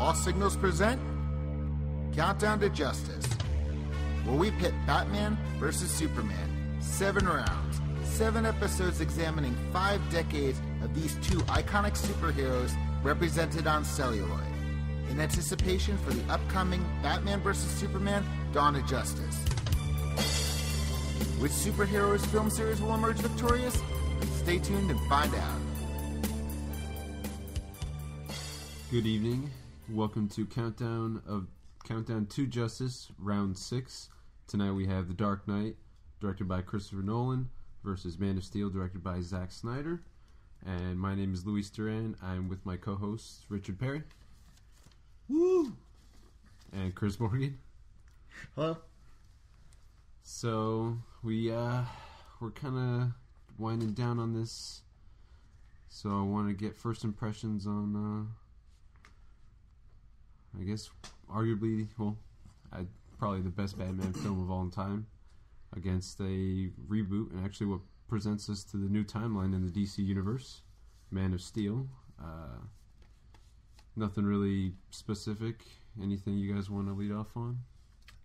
Lost Signals present Countdown to Justice, where we pit Batman versus Superman. Seven rounds, seven episodes examining five decades of these two iconic superheroes represented on celluloid. In anticipation for the upcoming Batman vs. Superman Dawn of Justice. Which superheroes film series will emerge victorious? Stay tuned and find out. Good evening. Welcome to Countdown of Countdown to Justice, Round Six. Tonight we have The Dark Knight, directed by Christopher Nolan, versus Man of Steel, directed by Zack Snyder. And my name is Luis Duran. I'm with my co-host Richard Perry. Woo! And Chris Morgan. Hello. So we uh we're kind of winding down on this. So I want to get first impressions on uh I guess arguably well, I, probably the best Batman film of all time against a reboot and actually what presents us to the new timeline in the DC universe, Man of Steel. Uh, nothing really specific. Anything you guys want to lead off on?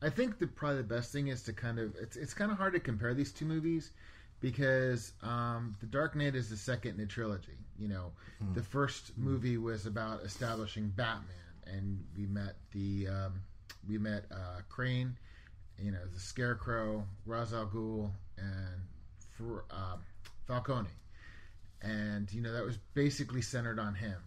I think the probably the best thing is to kind of it's it's kind of hard to compare these two movies because um, the Dark Knight is the second in a trilogy. You know, the first movie was about establishing Batman, and we met the um, we met uh, Crane, you know, the Scarecrow, Ra's al Ghul, and for, uh, Falcone, and you know that was basically centered on him.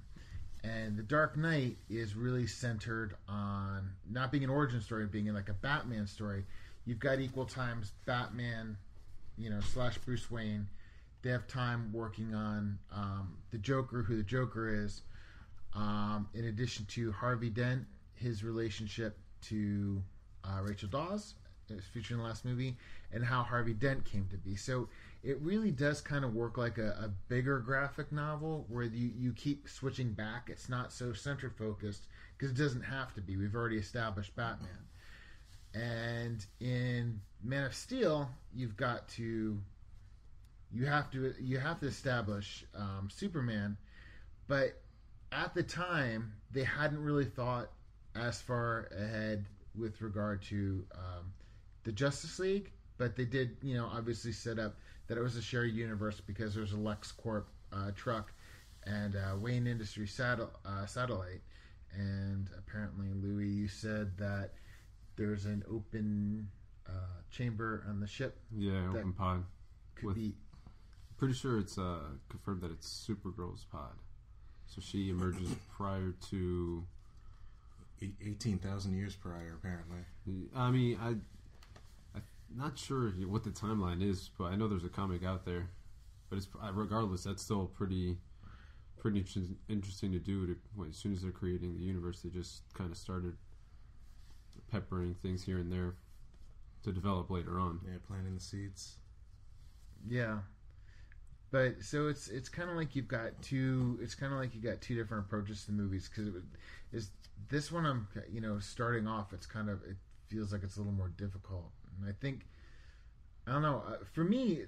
And the Dark Knight is really centered on not being an origin story, being like a Batman story. You've got equal times Batman, you know, slash Bruce Wayne. They have time working on um, the Joker, who the Joker is. Um, in addition to Harvey Dent, his relationship to uh, Rachel Dawes, is featured in the last movie, and how Harvey Dent came to be. So it really does kind of work like a, a bigger graphic novel where you, you keep switching back. It's not so center focused because it doesn't have to be. We've already established Batman. And in Man of Steel, you've got to you have to you have to establish um, Superman, but at the time they hadn't really thought as far ahead with regard to um, the Justice League, but they did you know obviously set up that it was a shared universe because there's a LexCorp uh, truck and uh, Wayne Industries satel- uh, satellite, and apparently Louis, you said that there's an open uh, chamber on the ship Yeah, open pod. could With- be Pretty sure it's uh, confirmed that it's Supergirl's pod. So she emerges prior to. 18,000 years prior, apparently. I mean, I, I'm not sure what the timeline is, but I know there's a comic out there. But it's uh, regardless, that's still pretty, pretty interesting to do. To well, as soon as they're creating the universe, they just kind of started peppering things here and there to develop later on. Yeah, planting the seeds. Yeah. But so it's it's kind of like you've got two. It's kind of like you got two different approaches to the movies because it is this one I'm you know starting off. It's kind of it feels like it's a little more difficult, and I think I don't know. Uh, for me,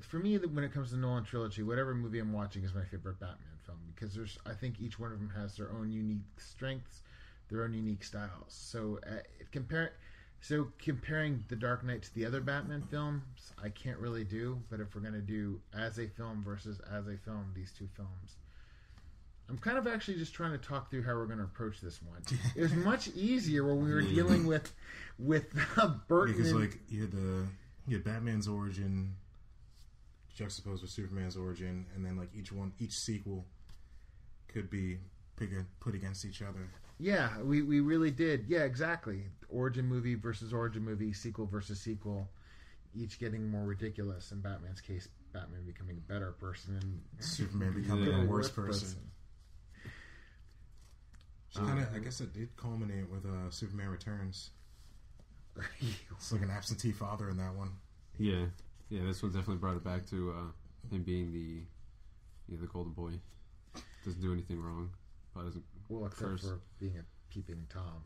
for me, when it comes to Nolan trilogy, whatever movie I'm watching is my favorite Batman film because there's I think each one of them has their own unique strengths, their own unique styles. So uh, compare. So comparing The Dark Knight to the other Batman films, I can't really do. But if we're gonna do as a film versus as a film, these two films, I'm kind of actually just trying to talk through how we're gonna approach this one. It was much easier when we were dealing with with uh, Burton. Because, and- like, you had, the, you had Batman's origin juxtaposed with Superman's origin, and then, like, each one, each sequel could be put against each other. Yeah, we, we really did. Yeah, exactly. Origin movie versus origin movie, sequel versus sequel, each getting more ridiculous. In Batman's case, Batman becoming a better person and Superman becoming Yeah. a worse person. Kind of, I guess it did culminate with uh, Superman Returns. It's like an absentee father in that one. Yeah, yeah. This one definitely brought it back to uh, him being the, yeah, the golden boy. Doesn't do anything wrong. But doesn't well, except First. for being a peeping tom.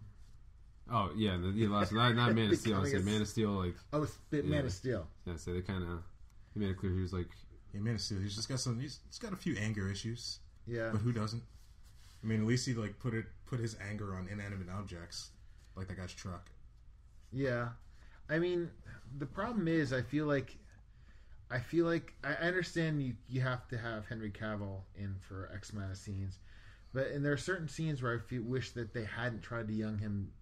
Oh yeah, the, the last not, not Man of Steel. I said Man of Steel. Like Oh, it's bit Yeah. Man of Steel. yeah, so they kind of he made it clear he was like Yeah, Man of Steel. He's just got some. He's, he's got a few anger issues, Yeah, but who doesn't? I mean, at least he like put it put his anger on inanimate objects, like that guy's truck. Yeah, I mean, the problem is, I feel like, I feel like I I understand you you have to have Henry Cavill in for X amount of scenes, but and there are certain scenes where I feel, wish that they hadn't tried to young him,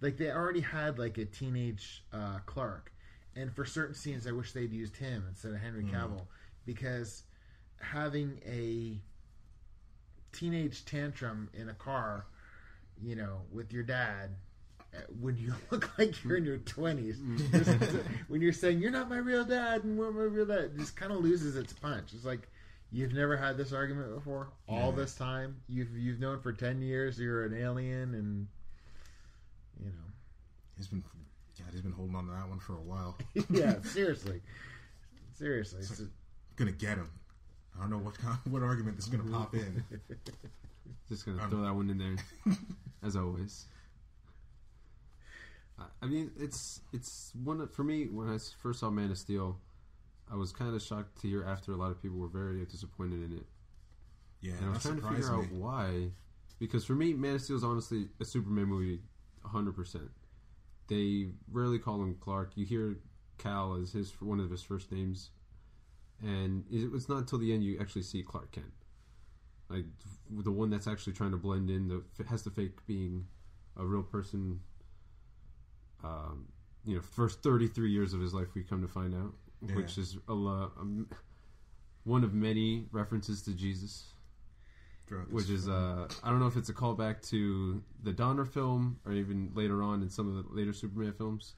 like they already had like a teenage uh, Clark, and for certain scenes I wish they'd used him instead of Henry Cavill. Because having a teenage tantrum in a car, you know, with your dad uh, when you look like you're in your 20s when you're saying you're not my real dad and we're my real dad just kind of loses its punch. It's like you've never had this argument before all this time you've you've known for 10 years you're an alien and you know He's been, God, he's been holding on to that one for a while. yeah seriously seriously it's- gonna get him. I don't know what kind, what argument is gonna pop in. Just gonna Um, throw that one in there, as always. I- I mean, it's it's one of, for me when I first saw Man of Steel, I was kind of shocked to hear after a lot of people were very disappointed in it, Yeah, and I was trying to figure surprised out why. Because for me, Man of Steel is honestly a Superman movie, hundred percent. They rarely call him Clark. You hear Cal as his one of his first names, and it was not until the end you actually see Clark Kent, like the one that's actually trying to blend in. The has the fake being a real person. Um, you know, first thirty three years of his life, we come to find out, Yeah. which is a lo- um, one of many references to Jesus which is film. uh I don't know if it's a callback to the Donner film or even later on in some of the later Superman films,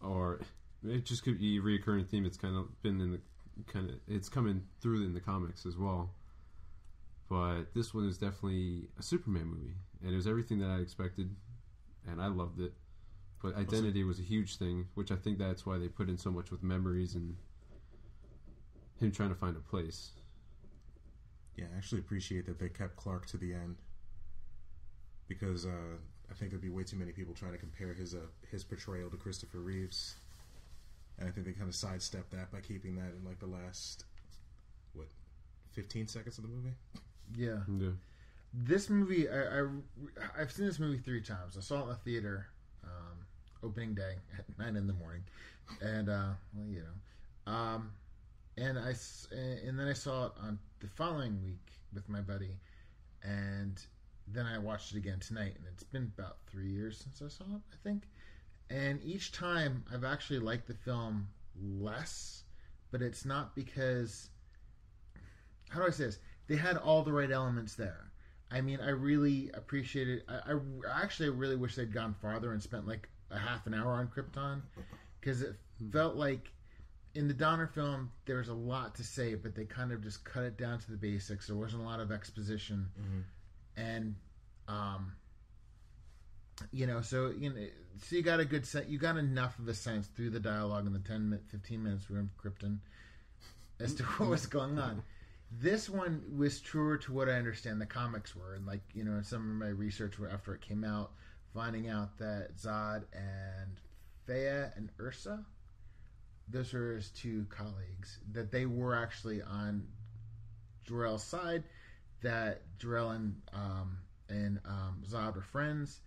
or it just could be a reoccurring theme. It's kind of been in the kind of it's coming through in the comics as well. But this one is definitely a Superman movie, and it was everything that I expected, and I loved it. But identity was a huge thing, which I think that's why they put in so much with memories and him trying to find a place. Yeah, I actually appreciate that they kept Clark to the end because uh, I think there'd be way too many people trying to compare his uh, his portrayal to Christopher Reeves, and I think they kind of sidestepped that by keeping that in like the last what fifteen seconds of the movie. yeah Yeah. this movie I, I i've seen this movie three times i saw it in the theater um, opening day at nine in the morning. And uh well you know. Um and i s- and then i saw it on the following week with my buddy. And then i watched it again tonight and it's been about three years since i saw it i think. And each time i've actually liked the film less but it's not because how do i say this? They had all the right elements there. I mean, I really appreciated. I, I actually really wish they'd gone farther and spent like a half an hour on Krypton, because it felt like in the Donner film there was a lot to say, but they kind of just cut it down to the basics. There wasn't a lot of exposition, and um, you know, so you know, so you got a good set. You got enough of a sense through the dialogue in the 10 minute, fifteen minutes we were in Krypton as to what was going on this one was truer to what I understand the comics were, and like you know, in some of my research after it came out, finding out that Zod and Thea and Ursa, those were his two colleagues, that they were actually on Jor-El's side, that Jor-El and um, and um, Zod were friends,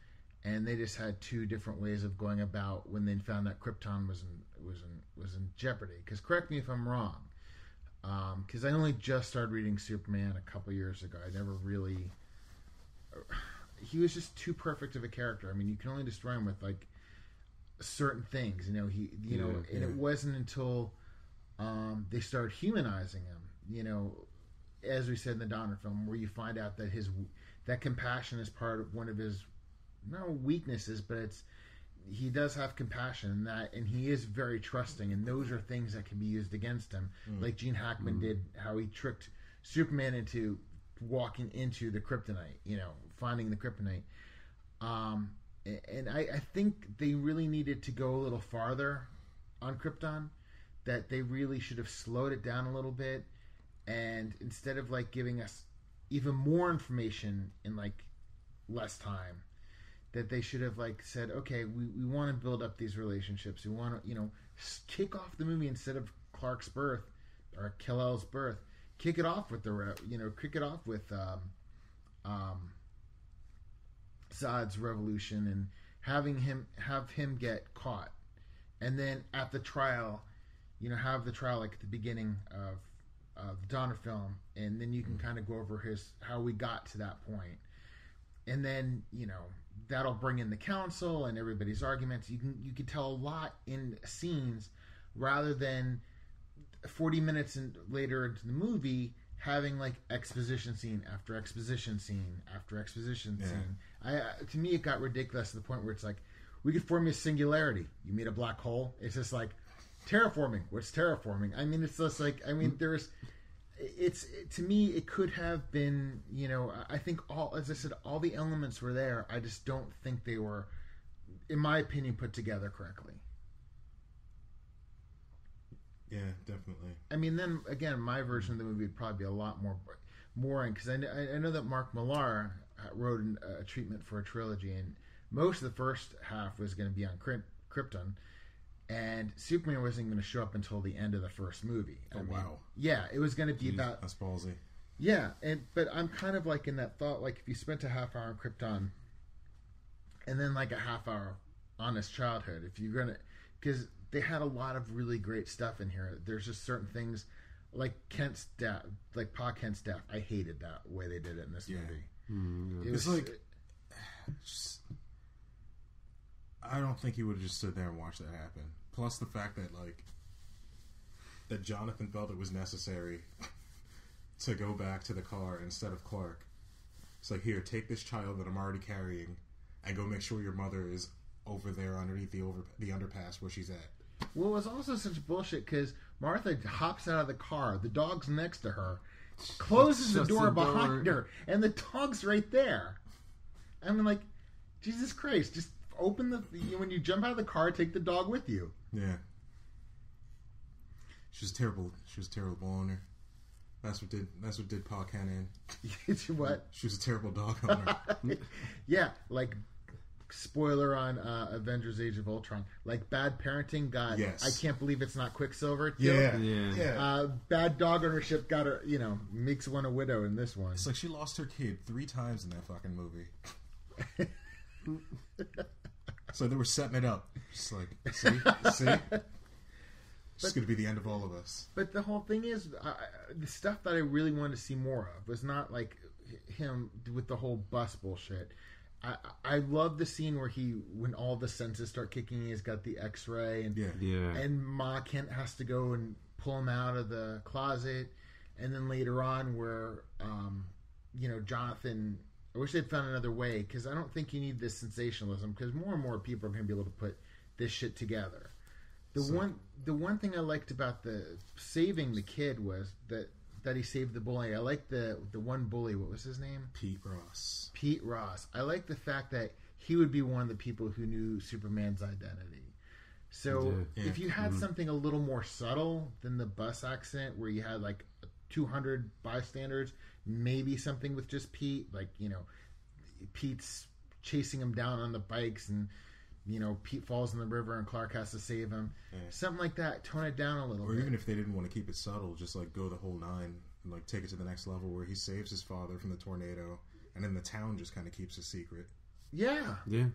and they just had two different ways of going about when they found that Krypton was in was in was in jeopardy. Because correct me if I'm wrong because I only just started reading Superman a couple years ago. I never really. He was just too perfect of a character. I mean, you can only destroy him with like certain things. You know, he, you know, Yeah, and it wasn't until um, they started humanizing him. You know, as we said in the Donner film, where you find out that his that compassion is part of one of his no weaknesses, but it's he does have compassion and that and he is very trusting and those are things that can be used against him like gene hackman did how he tricked superman into walking into the kryptonite you know finding the kryptonite um and i i think they really needed to go a little farther on krypton that they really should have slowed it down a little bit and instead of like giving us even more information in like less time that they should have like said, okay, we, we want to build up these relationships. We want to, you know, kick off the movie instead of Clark's birth or Kal-El's birth. Kick it off with the, you know, kick it off with um, Zod's revolution and having him have him get caught, and then at the trial, you know, have the trial like at the beginning of uh, the Donner film, and then you can kind of go over his how we got to that point, and then you know that'll bring in the council and everybody's arguments. You can you can tell a lot in scenes rather than forty minutes in, later into the movie having like exposition scene after exposition scene after exposition Yeah. scene. I uh, to me it got ridiculous to the point where it's like we could form a singularity. You meet a black hole. It's just like terraforming. What's terraforming? I mean, it's just like I mean, there's. It's to me, it could have been. You know, I think all, as I said, all the elements were there. I just don't think they were, in my opinion, put together correctly. Yeah, definitely. I mean, then again, my version of the movie would probably be a lot more boring because I, I know that Mark Millar wrote an, a treatment for a trilogy, and most of the first half was going to be on Krypton, and Superman wasn't going to show up until the end of the first movie. I Oh, mean, wow. Yeah, it was going to be Jeez, about that's ballsy. yeah, and but I'm kind of like in that thought, like if you spent a half hour on Krypton, and then like a half hour on his childhood, if you're gonna, because they had a lot of really great stuff in here. There's just certain things, like Kent's death, like Pa Kent's death. I hated that way they did it in this Yeah. movie. Mm, yeah. It It's was like- Just, I don't think he would have just stood there and watched that happen. Plus the fact that like that Jonathan felt it was necessary to go back to the car instead of Clark. It's like here, take this child that I'm already carrying, and go make sure your mother is over there underneath the over the underpass where she's at. well, it was also such bullshit because Martha hops out of the car, the dog's next to her, closes the door the behind her, and the dog's right there. I mean, like, Jesus Christ, just open the when you jump out of the car, take the dog with you. Yeah. She was terrible. She was a terrible owner. That's what did. That's what did Pa Kent in. It's what? She was a terrible dog owner. yeah, like spoiler on uh, Avengers: Age of Ultron. Like bad parenting got. Yes. I can't believe it's not Quicksilver. too. yeah, Yeah. yeah. Uh, bad dog ownership got her. You know, makes one a widow in this one. It's like she lost her kid three times in that fucking movie. so they were setting it up. Just like, see, see, it's going to be the end of all of us. But the whole thing is, uh, the stuff that I really wanted to see more of was not like him with the whole bus bullshit. I, I love the scene where he, when all the senses start kicking, he's got the X-ray and Yeah, Yeah. and Ma Kent has to go and pull him out of the closet, and then later on, where um, you know Jonathan. I wish they'd found another way because I don't think you need this sensationalism because more and more people are going to be able to put this shit together. The So- one, the one thing I liked about the saving the kid was that that he saved the bully. I like the the one bully. What was his name? Pete Ross. Pete Ross. I like the fact that he would be one of the people who knew Superman's identity. So Yeah. If you had Mhm. something a little more subtle than the bus accident, where you had like 200 bystanders, maybe something with just Pete, like you know, Pete's chasing him down on the bikes, and you know Pete falls in the river, and Clark has to save him. Yeah. Something like that. Tone it down a little Or bit. even if they didn't want to keep it subtle, just like go the whole nine and like take it to the next level where he saves his father from the tornado, and then the town just kind of keeps a secret. yeah, yeah.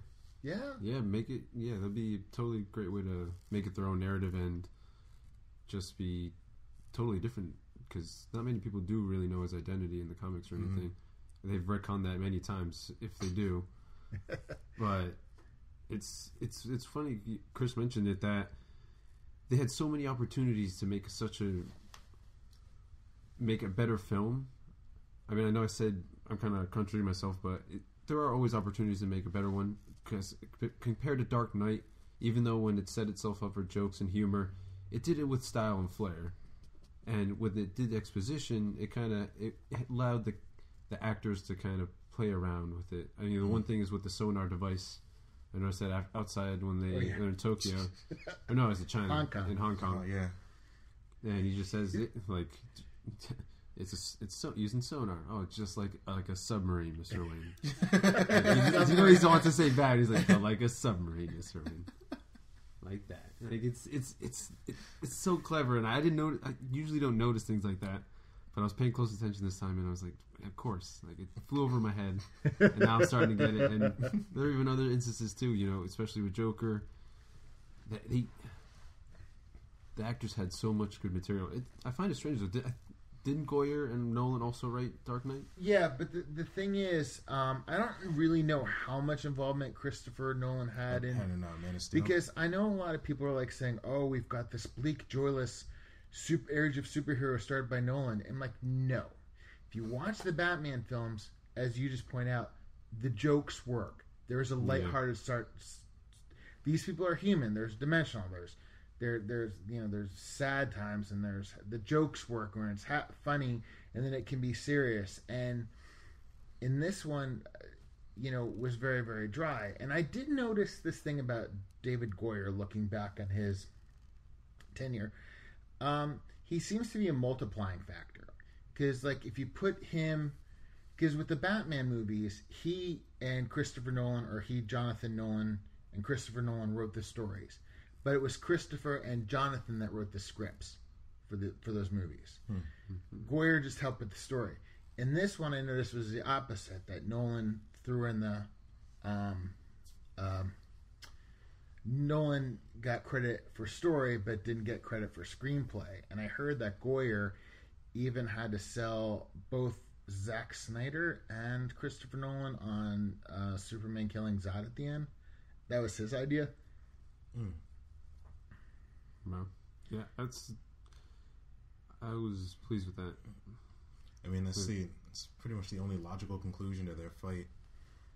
yeah. Yeah, make it. Yeah, that'd be a totally great way to make it their own narrative and just be totally different because not many people do really know his identity in the comics or Mhm. anything. They've retconned that many times if they do, but it's it's it's funny. Chris mentioned it that they had so many opportunities to make such a make a better film. I mean, I know I said I'm kind of contradicting myself, but it, there are always opportunities to make a better one. Because compared to Dark Knight, even though when it set itself up for jokes and humor, it did it with style and flair. And when it did exposition, it kind of it, it allowed the the actors to kind of play around with it. I mean, the one mm. thing is with the sonar device. I noticed that outside when they Oh, yeah. they're in Tokyo, or oh, no, it's in China, Hong Kong. in Hong Kong Oh yeah, and he just says it like it's a, it's so using sonar. Oh, it's just like uh, like a submarine, Mister Wayne. Like, you know he's wants to say bad. He's like, "But like a submarine, Mister Wayne. Like that. Like it's it's it's it's so clever, and I didn't know. I usually don't notice things like that, but I was paying close attention this time, and I was like, of course, like it flew over my head, and now I'm starting to get it. And there are even other instances too, you know, especially with Joker. That he, the actors had so much good material. It, I find it strange though. Did, didn't Goyer and Nolan also write Dark Knight? Yeah, but the, the thing is, um, I don't really know how much involvement Christopher Nolan had in I don't know, Man of Steel. because I know a lot of people are like saying, "Oh, we've got this bleak, joyless super age of superhero started by Nolan." And like, no. If you watch the Batman films, as you just point out, the jokes work. There is a lighthearted start. These people are human. There's dimensional. There's there there's you know there's sad times and there's the jokes work when it's ha- funny and then it can be serious and in this one you know was very very dry and i did notice this thing about david goyer looking back on his tenure um, he seems to be a multiplying factor because like if you put him because with the batman movies he and christopher nolan or he jonathan nolan and christopher nolan wrote the stories but it was Christopher and Jonathan that wrote the scripts for the for those movies. Goyer just helped with the story. In this one, I noticed was the opposite that Nolan threw in the um, um, Nolan got credit for story but didn't get credit for screenplay. And I heard that Goyer even had to sell both Zack Snyder and Christopher Nolan on uh, Superman killing Zod at the end. That was his idea. No. Yeah, that's. I was pleased with that. I mean, let's see. It's pretty much the only logical conclusion to their fight.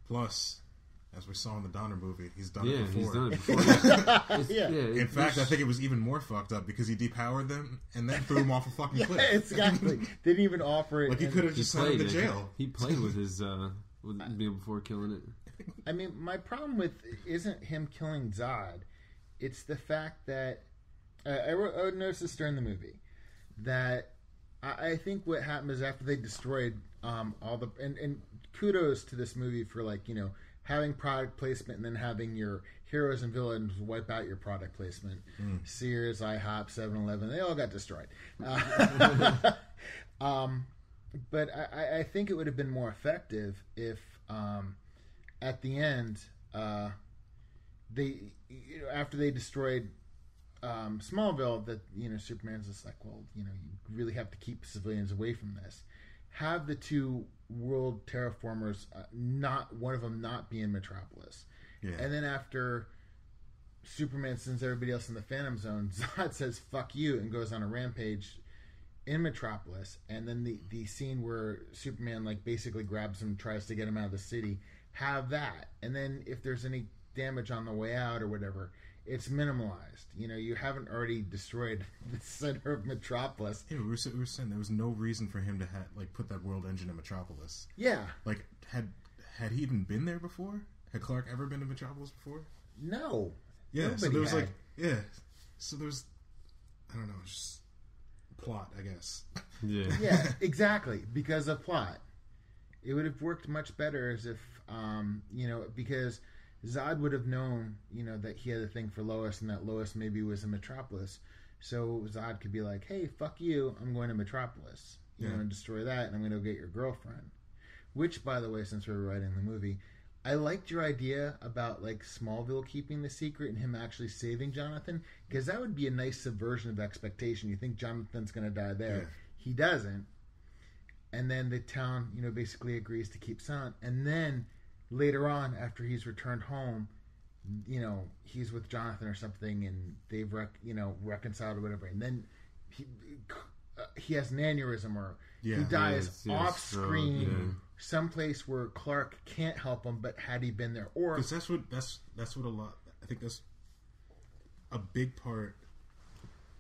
Plus, as we saw in the Donner movie, he's done Yeah, it before. he's done it before. Yeah, It's- Yeah. it- In fact, I think it was even more fucked up because he depowered them and then threw them off a fucking Yeah, cliff. exactly. Didn't even offer it. Like he could have just sent him played to it. jail. He played with his uh, with being before killing it. I mean, my problem with isn't him killing Zod. It's the fact that uh, I, wrote, I noticed this during the movie that I, I think what happened is after they destroyed um, all the and, and kudos to this movie for like you know having product placement and then having your heroes and villains wipe out your product placement. Sears, IHOP, 7-Eleven, they all got destroyed. Uh, um, but I- I, I think it would have been more effective if um, at the end uh, they you know after they destroyed um, Smallville that you know Superman's just like well you know you really have to keep civilians away from this have the two world terraformers uh, not one of them not being Metropolis Yeah. and then after Superman sends everybody else in the Phantom Zone Zod says fuck you and goes on a rampage in Metropolis, and then the the scene where Superman like basically grabs him, tries to get him out of the city. Have that, and then if there's any damage on the way out or whatever, it's minimalized. You know, you haven't already destroyed the center of Metropolis. Yeah, we were, sa- we were saying there was no reason for him to ha- like put that world engine in Metropolis. Yeah, Like, had had he even been there before? Had Clark ever been to Metropolis before? no. Yeah. so there was had. like, yeah. So there was, I don't know, just plot, I guess. Yeah. yeah, exactly. Because of plot, it would have worked much better as if, um, you know, because Zod would have known, you know, that he had a thing for Lois and that Lois maybe was in Metropolis. So Zod could be like, "Hey, fuck you! I'm going to Metropolis, you Yeah. know, and destroy that, and I'm going to go get your girlfriend." Which, by the way, since we were writing the movie, I liked your idea about like Smallville keeping the secret and him actually saving Jonathan, because that would be a nice subversion of expectation. You think Jonathan's going to die there, Yeah. he doesn't, and then the town, you know, basically agrees to keep silent, and then later on, after he's returned home, you know, he's with Jonathan or something, and they've rec- you know reconciled or whatever, and then he uh, he has an aneurysm or Yeah. he dies Yes, yes, off screen, so, yeah. someplace where Clark can't help him, but had he been there, or Because that's what that's that's what a lot. I think that's a big part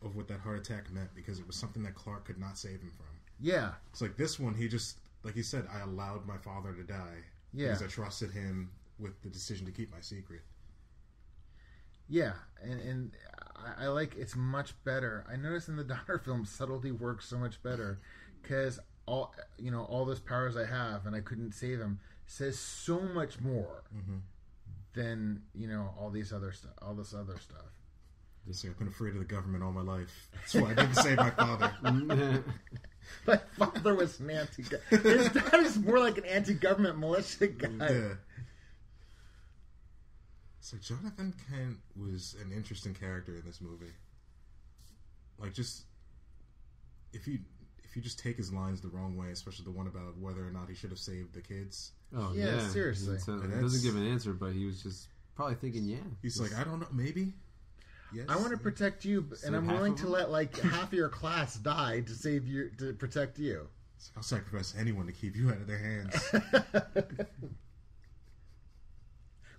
of what that heart attack meant because it was something that Clark could not save him from. yeah, It's like this one, he just like he said, I allowed my father to die Yeah. because I trusted him with the decision to keep my secret. yeah, and and I, I like it's much better. I noticed in the Donner film, subtlety works so much better because all you know all those powers I have and I couldn't save him says so much more mm-hmm. than you know all these other stuff, all this other stuff. He's like, I've been afraid of the government all my life. That's why I didn't save my father. My father was an anti. His dad is more like an anti-government militia guy. Yeah. So Jonathan Kent was an interesting character in this movie. Like just if you if you just take his lines the wrong way, especially the one about whether or not he should have saved the kids, Oh Yeah, yeah, seriously. It's, And It doesn't give an answer, but he was just probably thinking, yeah. he's like, I don't know, maybe. Yes. I want to protect you, b- Save and I'm willing to let like half of your class die to save you to protect you. I'll sacrifice anyone to keep you out of their hands.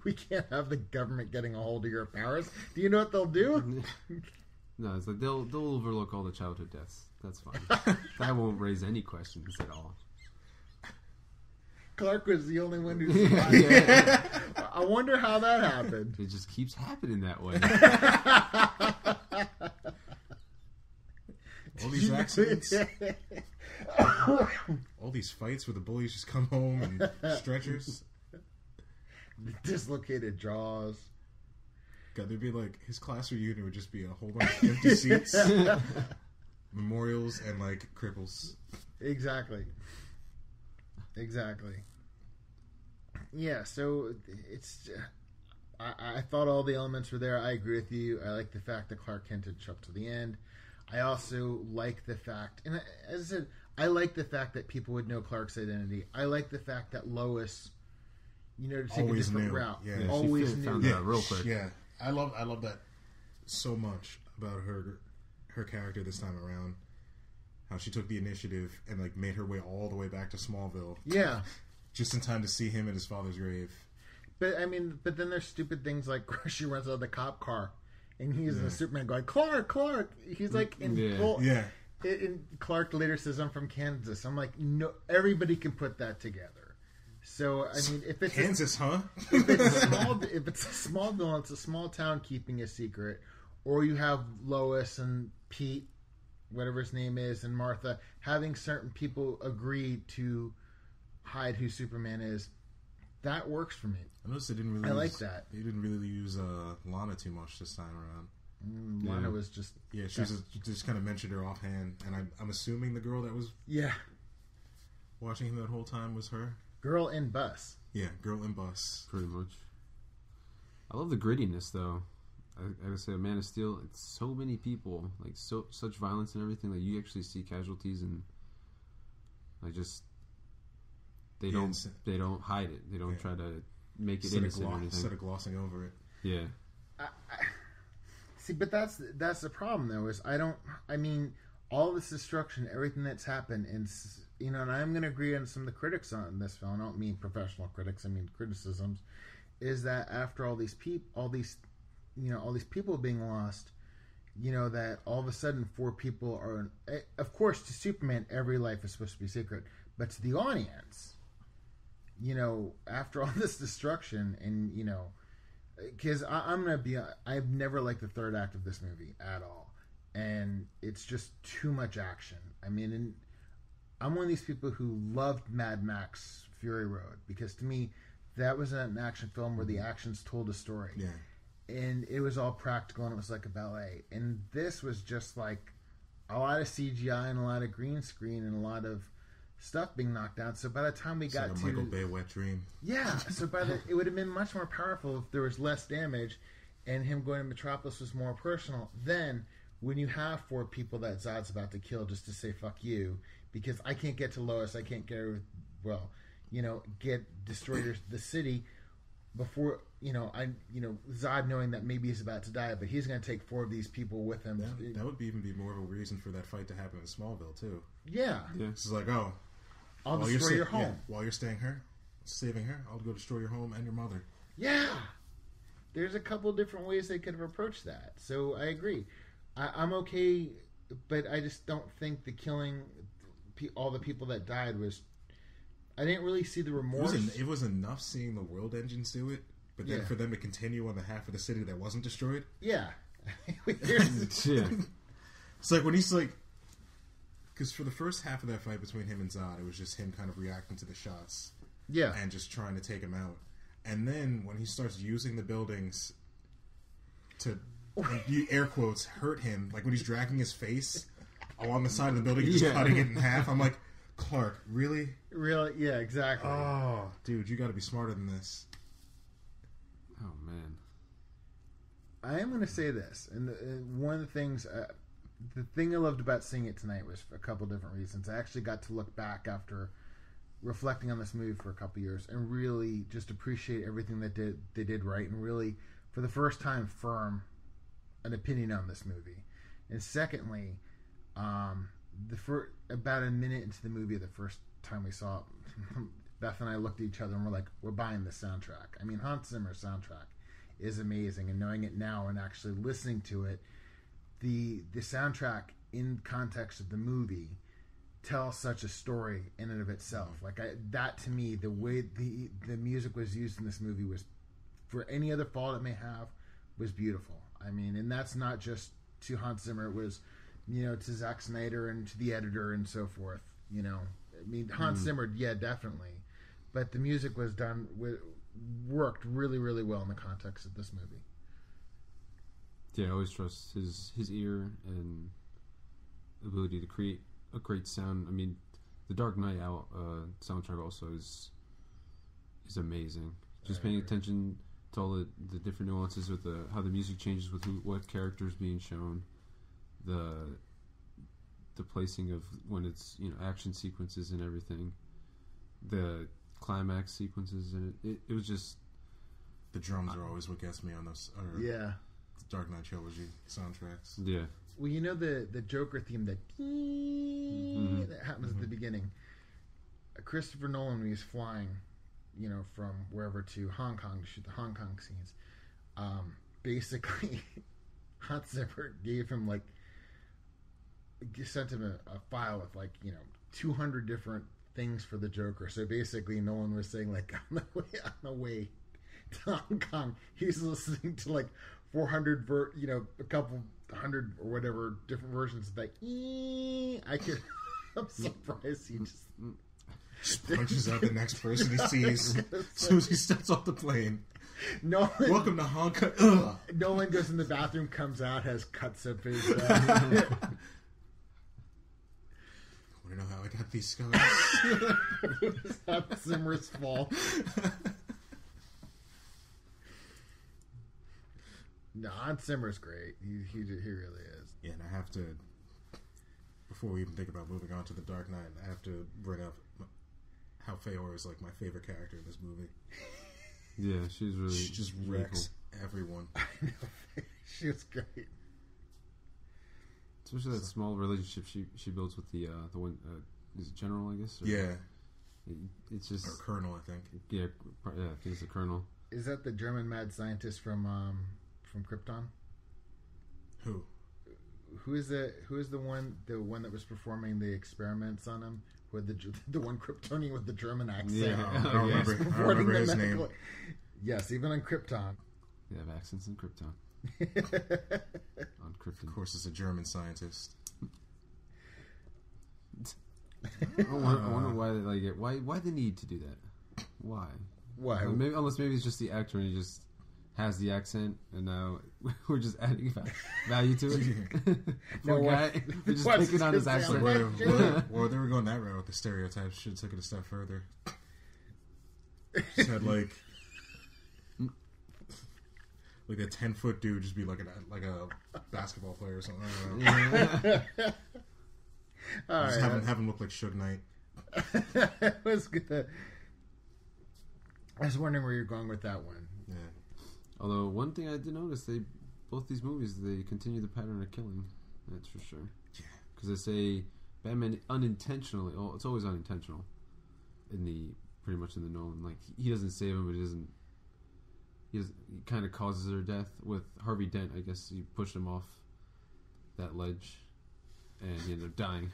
We can't have the government getting a hold of your powers. Do you know what they'll do? No, it's like they'll they'll overlook all the childhood deaths. That's fine. that won't raise any questions at all. Clark was the only one who survived. I wonder how that happened. It just keeps happening that way. all these accidents, all these fights where the bullies just come home and stretchers. Dislocated jaws. God, there'd be like his class reunion would just be a whole bunch of empty seats, memorials, and like cripples. Exactly. Exactly. Yeah, so it's. I, I thought all the elements were there. I agree with you. I like the fact that Clark Kent did show up to the end. I also like the fact, and I- as I said, I like the fact that people would know Clark's identity. I like the fact that Lois, you know, to take Always a different knew. route, Yeah, she always fit- knew. found out real quick. Yeah, I love I love that so much about her her character this time around. How she took the initiative and like made her way all the way back to Smallville Yeah, just in time to see him at his father's grave. but I mean, but then there's stupid things like she runs out of the cop car, and he's in Yeah. the Superman going Clark, Clark. He's like in Yeah. full. Yeah, It, and Clark later says, "I'm from Kansas." I'm like, no, everybody can put that together. So I mean, if it's a, Kansas, huh? if it's a small, if it's a small villain, it's a small town keeping a secret, or you have Lois and Pete, whatever his name is, and Martha having certain people agree to hide who Superman is. That works for me. I noticed they didn't really. I like use- that. They didn't really use uh, Lana too much this time around. Mm, Yeah. Lana was just Yeah, she was just kind of mentioned her offhand, and I'm, I'm assuming the girl that was yeah, watching him that whole time was her. girl in bus. Yeah, girl in bus. pretty much. I love the grittiness, though. I, I gotta say, Man of Steel. It's so many people, like so such violence and everything. Like you actually see casualties, and I just they Yeah, don't it's- they don't hide it. They don't Yeah. try to make it Instead of, innocent or anything. instead of glossing over it. yeah, See, but that's that's the problem though. Is I don't. I mean, all this destruction, everything that's happened, and you know, and I'm going to agree on some of the critics on this film. I don't mean professional critics. I mean criticisms. Is that after all these people, all these, you know, all these people being lost, you know, that all of a sudden four people are. eh, Of course, to Superman, every life is supposed to be secret, but to the audience, you know, after all this destruction, and you know because I'm gonna be I've never liked the third act of this movie at all, and it's just too much action. I mean, and I'm one of these people who loved Mad Max Fury Road because to me that was an action film where the actions told a story, Yeah. And it was all practical and it was like a ballet. And this was just like a lot of CGI and a lot of green screen and a lot of stuff being knocked out. So by the time we It's got like to Michael Bay wet dream. yeah, so by the it would have been much more powerful if there was less damage, and him going to Metropolis was more personal. Then, when you have four people that Zod's about to kill just to say "fuck you," because I can't get to Lois, I can't get her. Well, you know, get destroy the city before you know I you know Zod knowing that maybe he's about to die, but he's going to take four of these people with him. That, that would be, even be more of a reason for that fight to happen in Smallville too. yeah, yeah. This is like, oh, I'll while destroy you're your home. yeah, while you're staying here, saving her, I'll go destroy your home and your mother. Yeah. There's a couple different ways they could have approached that. So I agree. I, I'm okay, but I just don't think the killing all the people that died was. I didn't really see the It remorse. was, en- it was enough seeing the world engines do it, but then Yeah. for them to continue on the half of the city that wasn't destroyed, yeah. Here's- yeah. it's like when he's like, because for the first half of that fight between him and Zod, it was just him kind of reacting to the shots yeah. and just trying to take him out. And then when he starts using the buildings to and you air quotes hurt him, like when he's dragging his face along the side of the building, just Yeah. cutting it in half. I'm like, Clark, really? Really? Yeah, exactly. Oh, dude, you got to be smarter than this. Oh man. I am going to say this, and the, uh, one of the things, uh, the thing I loved about seeing it tonight was for a couple different reasons. I actually got to look back after reflecting on this movie for a couple years and really just appreciate everything that did they did right, and really, for the first time, firm an opinion on this movie. And secondly, um, the fir- about a minute into the movie, the first time we saw it, Beth and I looked at each other and we're like, "We're buying the soundtrack." I mean, Hans Zimmer's soundtrack is amazing, and knowing it now and actually listening to it, the the soundtrack in context of the movie tells such a story in and of itself. Mm-hmm. Like I, that to me, the way the the music was used in this movie was, for any other fault it may have, was beautiful. I mean, and that's not just to Hans Zimmer. It was, you know, to Zack Snyder and to the editor and so forth. You know, I mean, Hans Zimmer, yeah, definitely, but the music was done with worked really, really well in the context of this movie. Yeah, I always trust his his ear and ability to create a great sound. I mean, the Dark Knight out uh, soundtrack also is is amazing. Just paying attention to all the, the different nuances with the how the music changes with who, what characters being shown, the the placing of when it's you know action sequences and everything, the climax sequences and it, it, it was just The drums are always what gets me on those or Yeah. the Dark Knight trilogy soundtracks. yeah Well, you know the the Joker theme that that happens at the beginning. Uh, Christopher Nolan, when he's flying, you know, from wherever to Hong Kong to shoot the Hong Kong scenes, um, basically, Hans Zimmer gave him like sent him a, a file with like you know 200 different things for the Joker. So basically, Nolan was saying like on the way on the way to Hong Kong, he's listening to like 400 ver, you know, a couple hundred or whatever different versions of like. "Ee." I could. I'm surprised he just. Just punches out the next person he sees as soon as he steps off the plane. Nolan, Welcome to Hong Kong. Ugh. Nolan goes in the bathroom, comes out, has cuts of his. Uh, Want to know how I got these scars? Hans Zimmer's fault. No, Hans Zimmer's great. He, he he really is. yeah, and I have to. Before we even think about moving on to the Dark Knight, I have to bring up how Faora is like my favorite character in this movie. yeah she's really She just really wrecks everyone. she was great. Especially that small relationship she she builds with the uh, the one uh, is it general I guess. Or- Yeah, It- it's just or Colonel, I think. yeah yeah I think it's the colonel. Is that the German mad scientist from um, from Krypton? Who? Who is the who is the one the one that was performing the experiments on him? With the the one Kryptonian with the German accent. Yeah. I don't Yes. remember. I don't remember his medical- name. Yes, even on Krypton. They have accents in Krypton on Krypton. Of course, it's a German scientist. I wonder, I wonder why they like it. Why why the need to do that? Why? Why? Or maybe unless maybe it's just the actor and he just has the accent and now we're just adding value to it. Poor what- guy, we're just picking on his accent. Well, they were going that route with the stereotypes. Should have took it a step further. Just had like like a ten foot dude just be like a like a basketball player or something. I don't know. All Just right, have him have him look like Suge Knight. that was good. I was wondering where you're going with that one. Yeah. Although one thing I did notice, they both these movies they continue the pattern of killing. That's for sure. Yeah. Because they say Batman unintentionally. Oh, it's always unintentional. In the pretty much in the Nolan, like he doesn't save him, but he doesn't. He, he kind of causes her death with Harvey Dent. I guess he pushed him off that ledge, and he ended up dying.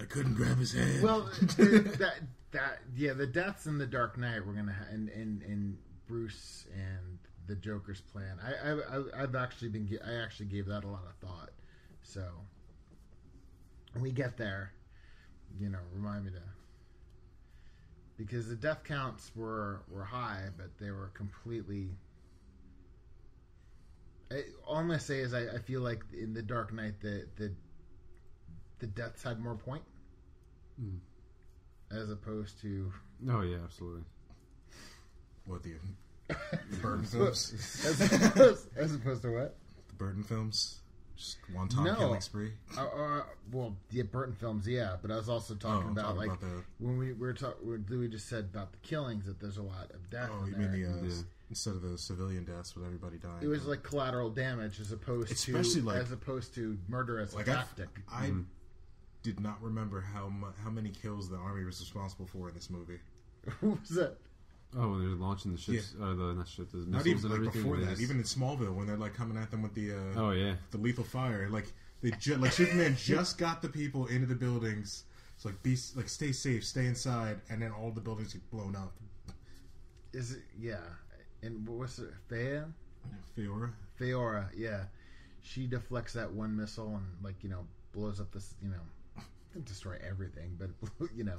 I couldn't grab his hand. Well, that that yeah, the deaths in the Dark Knight we're gonna ha- and and and Bruce and the Joker's plan. I I I- I've actually been I actually gave that a lot of thought. So when we get there, you know, remind me to because the death counts were were high, but they were completely I, all I'm gonna say is I, I feel like in the Dark Knight the the the deaths had more point Mm. as opposed to Oh yeah, absolutely. What the Burton films? as opposed, as opposed to what? The Burton films? Just one time No. killing spree? Uh, uh, well, yeah, Burton films, yeah, but I was also Oh, talking I'm about talking like about the. when we were talking, we just said about the killings that there's a lot of death. Oh, in you mean the uh, Yeah. instead of the civilian deaths with everybody dying? It was like collateral damage as opposed Especially, to like- as opposed to murder as a like I, tactic. I did not remember how mu- how many kills the army was responsible for in this movie. Who was that? Oh, when they're launching the ships, or the not ships, the missiles Not even and like everything. before that. just- Even in Smallville, when they're like coming at them with the uh, oh yeah, the lethal fire, like they ju- like Superman just got the people into the buildings. It's like be like stay safe, stay inside, and then all the buildings get blown up. Is it? Yeah, and what was it? Thea, Fiora, Faora, yeah. She deflects that one missile and like you know blows up this you know destroy everything, but you know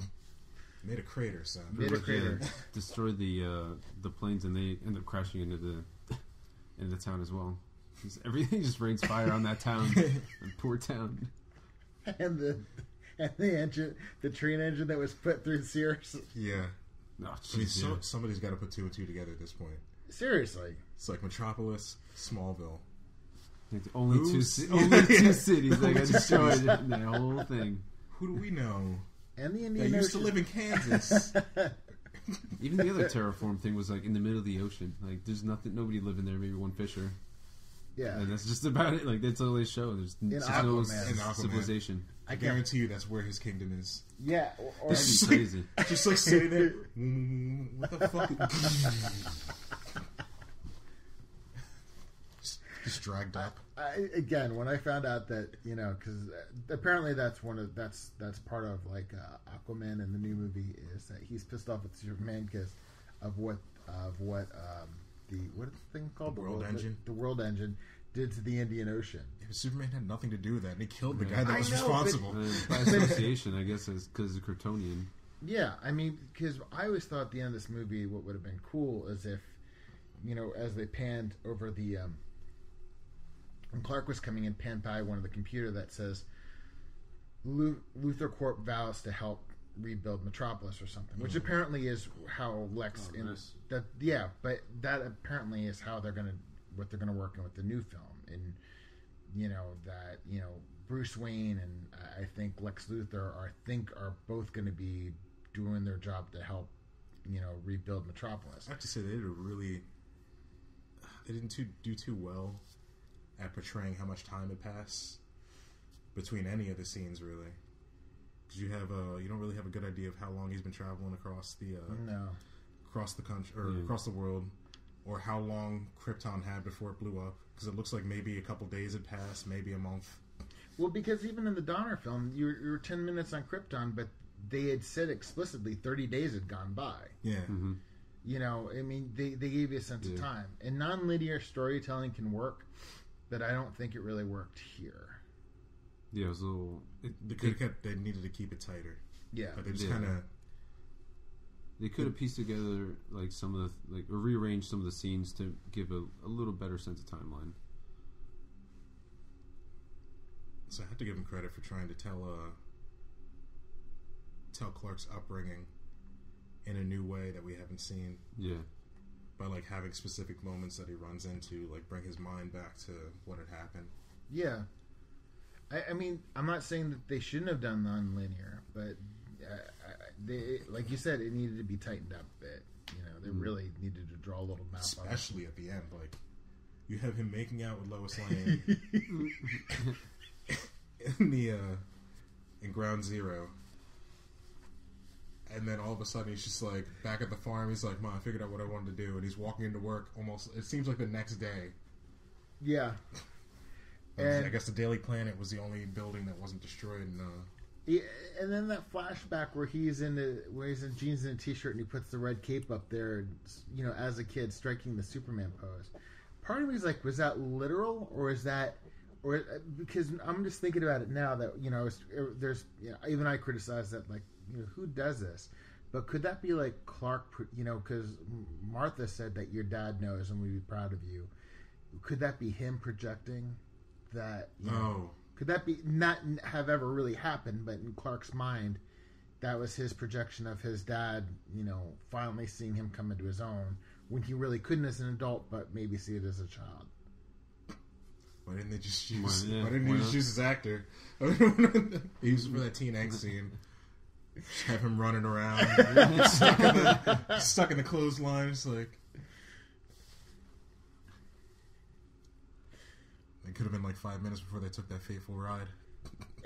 made a crater, son. Made a crater. destroyed the uh, the planes, and they end up crashing into the into the town as well. Just- everything just rains fire on that town, and poor town. and the and the engine, the train engine that was put through Sears. Yeah, Oh, I mean, so, yeah. somebody's got to put two and two together at this point. Seriously, It's like Metropolis, Smallville. Like, only two, Who's- ci- only two cities that got destroyed cities. in that whole thing. Who do we know and the that Indian used to live in Kansas? Even the other terraform thing was like in the middle of the ocean. Like there's nothing, nobody living there. Maybe one fisher, yeah, and that's just about it. Like that's all they show. There's just no Aquaman. c- civilization. I guarantee you that's where his kingdom is. yeah. Or, or, That'd be crazy. Just like sitting there. "Mm, What the fuck? Just, just dragged up. I, again, when I found out that you know, because apparently that's one of that's that's part of like uh, Aquaman in the new movie is that he's pissed off at Superman because of what of what um, the what is the thing called The World Engine? the, World Engine did to the Indian Ocean. Superman had nothing to do with that, and he killed the Yeah. guy that I was know, responsible. And by association, I guess, is because of Kryptonian. Yeah, I mean, because I always thought at the end of this movie, what would have been cool is if, you know, as they panned over the, um, when Clark was coming in, panned by one of the computer that says, Lu- LuthorCorp vows to help rebuild Metropolis or something, which mm. apparently is how Lex Oh, in nice. that. Yeah, but that apparently is how they're gonna what they're gonna work in with the new film, and you know that you know Bruce Wayne and I- think Lex Luthor are I think are both going to be doing their job to help you know rebuild Metropolis. I have to say they did a really they didn't too, do too well at portraying how much time had passed between any of the scenes really. Because you have uh you don't really have a good idea of how long he's been traveling across the uh, No, across the country or Yeah. across the world or how long Krypton had before it blew up? Because it looks like maybe a couple days had passed maybe a month. Well because even in the Donner film, you were, you were ten minutes on Krypton, but they had said explicitly thirty days had gone by. yeah. Hmm You know, I mean, they, they gave you a sense of time. And non-linear storytelling can work, but I don't think it really worked here. Yeah, it was a little. It, they they, could have kept they needed to keep it tighter Yeah, but they just Yeah. kind of they could have pieced together like some of the like or rearranged some of the scenes to give a, a little better sense of timeline. So I have to give him credit for trying to tell uh, tell Clark's upbringing in a new way that we haven't seen Yeah, by like having specific moments that he runs into, like bring his mind back to what had happened. Yeah. I, I mean, I'm not saying that they shouldn't have done non-linear, but uh, I- they, like you said, it needed to be tightened up a bit. You know, they Mm. really needed to draw a little map. Especially at the end, like you have him making out with Lois Lane in the uh, in Ground Zero. And then all of a sudden he's just like back at the farm. He's like, "Mom, I figured out what I wanted to do," and he's walking into work almost. It seems like the next day. yeah. I guess the Daily Planet was the only building that wasn't destroyed. And uh, Yeah, and then that flashback where he's in the where he's in jeans and a t-shirt and he puts the red cape up there, you know, as a kid striking the Superman pose. Part of me is like, was that literal or is that, or uh, because I'm just thinking about it now that you know it's, there's you know, even I criticize that like you know who does this, but could that be like Clark? You know, because Martha said that your dad knows and we'd be proud of you. could that be him projecting that? You know, Oh, Could that be not have ever really happened, but in Clark's mind, that was his projection of his dad. You know, finally seeing him come into his own when he really couldn't as an adult, but maybe see it as a child. why didn't they just use? Why- yeah, why didn't why they just use his actor? he was it for that teen angst scene. Just have him running around, stuck, in the, stuck in the clothesline. It's like it could have been like five minutes before they took that fateful ride.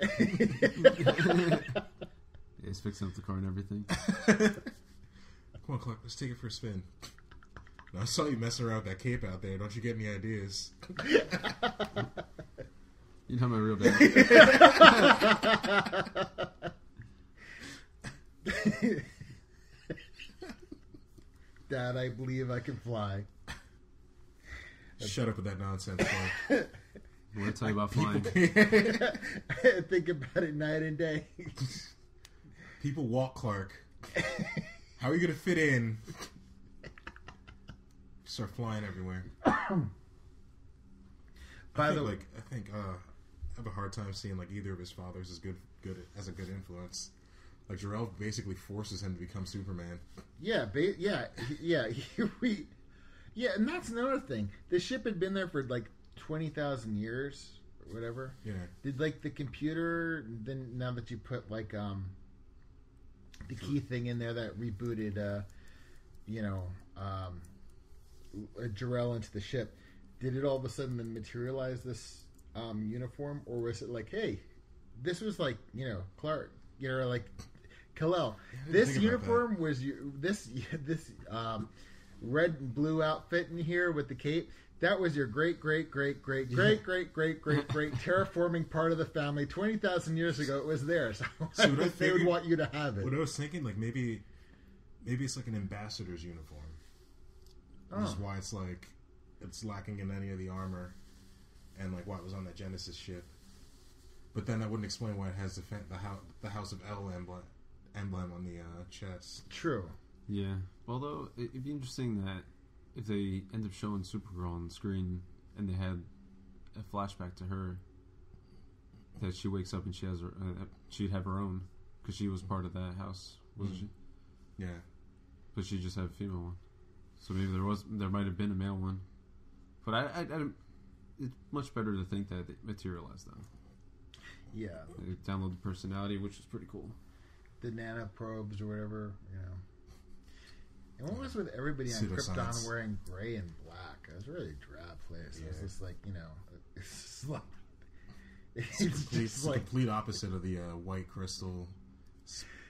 Yeah, he's fixing up the car and everything. Come on, Clark, let's take it for a spin. I saw you messing around with that cape out there. Don't you get any ideas? You know my real dad. Dad, I believe I can fly. Shut up with that nonsense, Clark. I want to tell you about flying. I think about it night and day. People walk, Clark. How are you going to fit in? Start flying everywhere. By I the way, like I think uh, I have a hard time seeing like either of his fathers as good good as a good influence. Like Jor-El basically forces him to become Superman. yeah, ba- yeah, yeah, we, yeah, and that's another thing. The ship had been there for like twenty thousand years, or whatever. Yeah, Did like the computer then now that you put like um the key thing in there that rebooted uh you know um uh, Jor-El into the ship, did it all of a sudden then materialize this um uniform or was it like, hey, this was like, you know, Clark, you know, like Kal-El. This uniform was your this this um red and blue outfit in here with the cape. That was your great, great, great, great, great, great, great, great, great terraforming part of the family. Twenty thousand years ago, it was theirs. So See, what I they would want you to have it. what I was thinking, like maybe maybe it's like an ambassador's uniform. Which is Oh. why it's like it's lacking in any of the armor, and like why it was on that Genesis ship. But then that wouldn't explain why it has the fa- the house the House of El emblem emblem on the uh, chest. True. Yeah. Although it- it'd be interesting that if they end up showing Supergirl on the screen and they had a flashback to her, that she wakes up and she has her, uh, she'd have her own because she was part of that house, wasn't Mm. she? Yeah, But she just had a female one. So maybe there was there might have been a male one, but I, I, I don't- it's much better to think that it materialized though. Yeah. They download the personality, which is pretty cool. The nano probes or whatever. You know. And what was with everybody on Krypton wearing gray and black? It was a really drab place. It was just like you know, it's just like it's, it's, complete, just it's the complete opposite of the uh, white crystal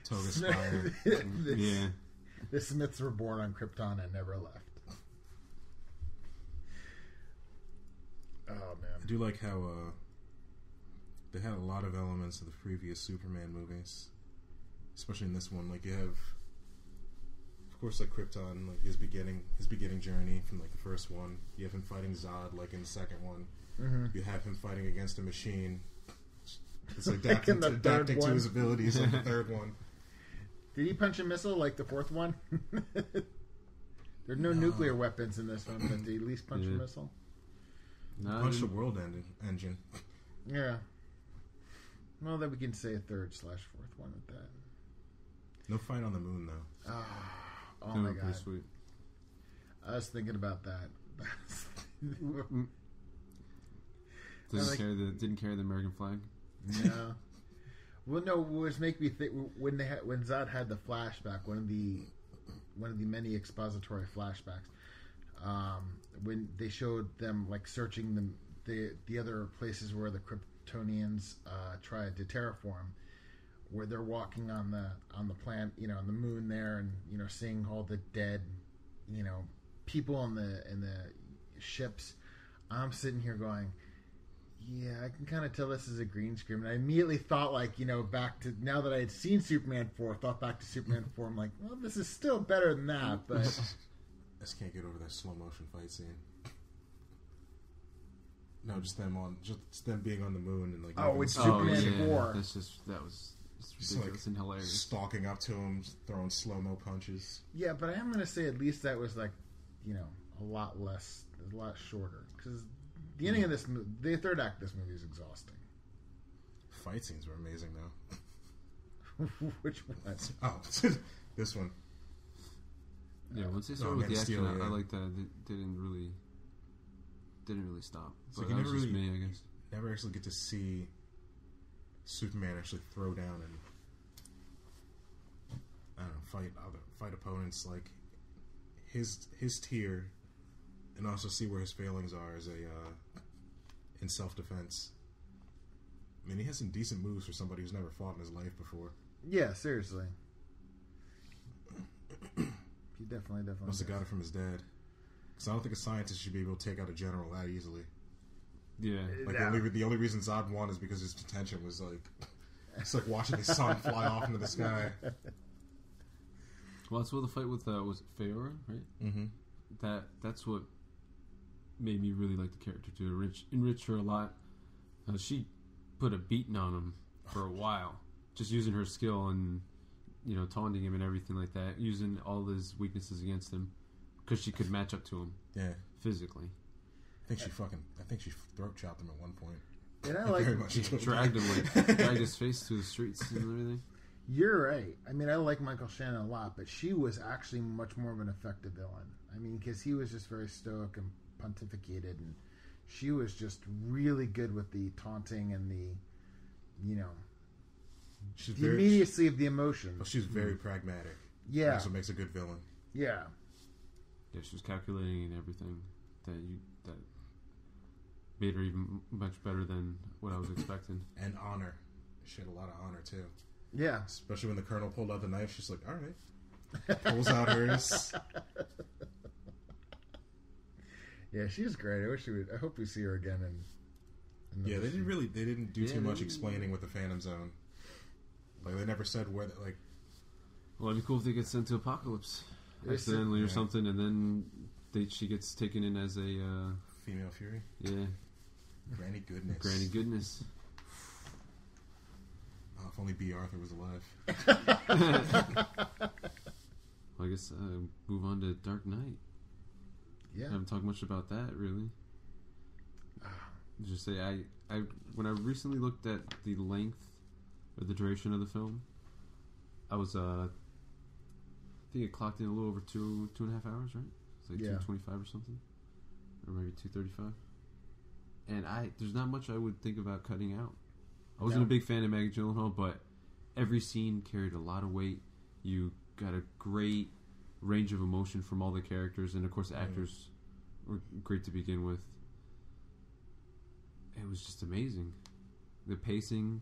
toga spire. the, Yeah. the Smiths were born on Krypton and never left. Oh man. I do like how uh, they had a lot of elements of the previous Superman movies, especially in this one. Like you have, of course, like Krypton, like his beginning, his beginning journey from like the first one. You have him fighting Zod, like in the second one. hmm You have him fighting against a machine. It's like Like adapting, in the to, third adapting to one. his abilities in the third one. Did he punch a missile like the fourth one? There's no, No. nuclear weapons in this one, but did he at least punch Yeah. a missile? No, Punch the world engine. engine. Yeah. Well, then we can say a third slash fourth one with that. No fight on the moon though. Oh, oh my were pretty god. sweet. I was thinking about that. Didn't like- carry the didn't carry the American flag. no. Well, no. Was make me think when they had when Zod had the flashback, one of the one of the many expository flashbacks, um, when they showed them like searching the the the other places where the Kryptonians uh, tried to terraform, where they're walking on the on the planet, you know, on the moon there, and you know, seeing all the dead, you know, people in the in the ships. I'm sitting here going, yeah, I can kind of tell this is a green screen. And I immediately thought, like, you know, back to now that I had seen Superman 4, thought back to Superman 4. I'm like, well, this is still better than that. But I just can't get over that slow motion fight scene. No, just them on, just them being on the moon and like Oh, it's slow Superman motion, four. That's just that was it's Just, ridiculous like, and hilarious. stalking up to him, throwing slow mo punches. yeah, but I am going to say at least that was like you know, a lot less, a lot shorter. Because the ending of this, mo- the third act of this movie is exhausting. Fight scenes were amazing though. Which one? Oh, this one. Yeah, once they No, started with the of action, Steel, I, I yeah. like that. They didn't really, didn't really stop. So you that never was just really- me, I guess. Never actually get to see Superman actually throw down and I don't know fight other fight opponents like his his tier, and also see where his failings are as a uh, in self defense. I mean, he has some decent moves for somebody who's never fought in his life before. Yeah, seriously. he definitely, definitely. Must have got it from his dad. Because I don't think a scientist should be able to take out a general that easily. Yeah, Like Yeah. the, only, the only reason Zod won is because his detention was like it's like watching his son fly off into the sky. well, that's what the fight with uh, was it Faora, right? Mm-hmm. That that's what made me really like the character to enrich enrich her a lot. Uh, she put a beating on him for a while, just using her skill and you know taunting him and everything like that, using all his weaknesses against him because she could match up to him Yeah, physically. I think she fucking I think she throat chopped him at one point. And I like Very much She dragged him like dragged his face through the streets and everything. You're right. I mean, I like Michael Shannon a lot, but she was actually much more of an effective villain. I mean, because he was just very stoic and pontificated, and she was just really good with the taunting and the, you know, She's the very immediacy of the well, emotions. Oh, she's very pragmatic. Yeah, That's what makes a good villain. yeah. Yeah, she was calculating and everything that you that made her even much better than what I was expecting. And honor. She had a lot of honor too. Yeah. Especially when the colonel pulled out the knife, she's like, Alright. Pulls out hers. Yeah, she's great. I wish we would. I hope we see her again. In, in the Yeah, they didn't really they didn't do Yeah, too much explaining with the Phantom Zone. Like they never said where like Well, it'd be cool if they get sent to Apokolips They said- accidentally or something, and then they, she gets taken in as a uh, female fury. yeah Granny goodness. granny goodness. Oh, if only Bea Arthur was alive. Well, I guess uh, move on to Dark Knight. Yeah. I haven't talked much about that really. Just say I, I when I recently looked at the length or the duration of the film, I was uh, I think it clocked in a little over two two and a half hours, right? It's like Yeah. two twenty five or something, or maybe two thirty five. And I there's not much I would think about cutting out. I wasn't No. a big fan of Maggie Gyllenhaal, but every scene carried a lot of weight. You got a great range of emotion from all the characters, and of course, the Mm. actors were great to begin with. It was just amazing, the pacing,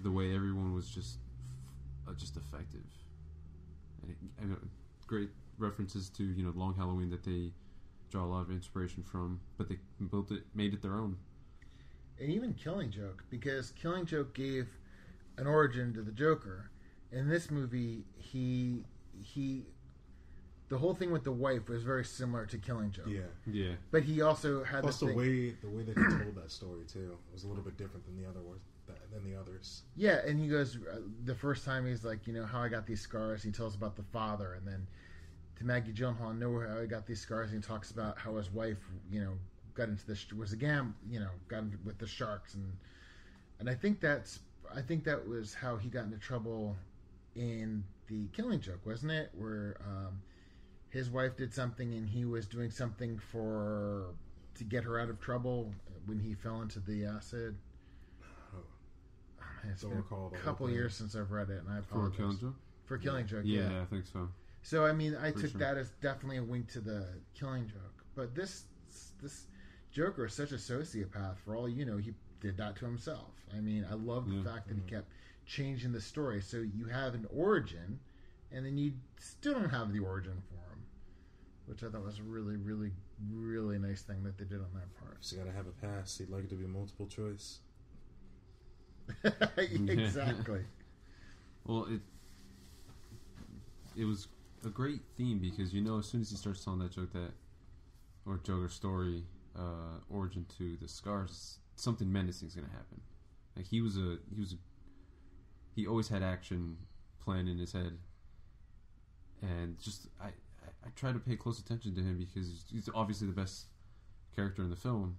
the way everyone was just uh, just effective, and, it, and uh, great references to you know Long Halloween that they draw a lot of inspiration from, but they built it, made it their own. and even Killing Joke, because Killing Joke gave an origin to the Joker. In this movie, he he the whole thing with the wife was very similar to Killing Joke. Yeah. Yeah, But he also had Plus the the thing, way the way that he told that story too was a little bit different than the other ones than the others. Yeah, and he goes uh, the first time he's like, you know, how I got these scars. He tells about the father, and then to Maggie Gyllenhaal, know how he got these scars. And he talks about how his wife, you know, got into this was a gam, you know, got into, with the sharks, and and I think that's I think that was how he got into trouble in the Killing Joke, wasn't it? Where um, his wife did something, and he was doing something for to get her out of trouble when he fell into the acid. Oh, man, it's Don't been a couple years since I've read it, and I for apologize. Killing Joke. For Killing Joke, Yeah, yeah. I think so. So I mean, I For took sure. that as definitely a wink to the Killing Joke. But this this Joker is such a sociopath. For all you know, he did that to himself. I mean, I love the Yeah. fact that he mm-hmm. kept changing the story. So you have an origin, and then you still don't have the origin for him, which I thought was a really, really, really nice thing that they did on that part. He's got to have a pass. He'd like it to be multiple choice. exactly. Well, it it was a great theme because you know as soon as he starts telling that joke that or Joker story uh, origin to the scars, something menacing is gonna happen. Like he was a he was a, he always had action planned in his head, and just I I try to pay close attention to him because he's obviously the best character in the film,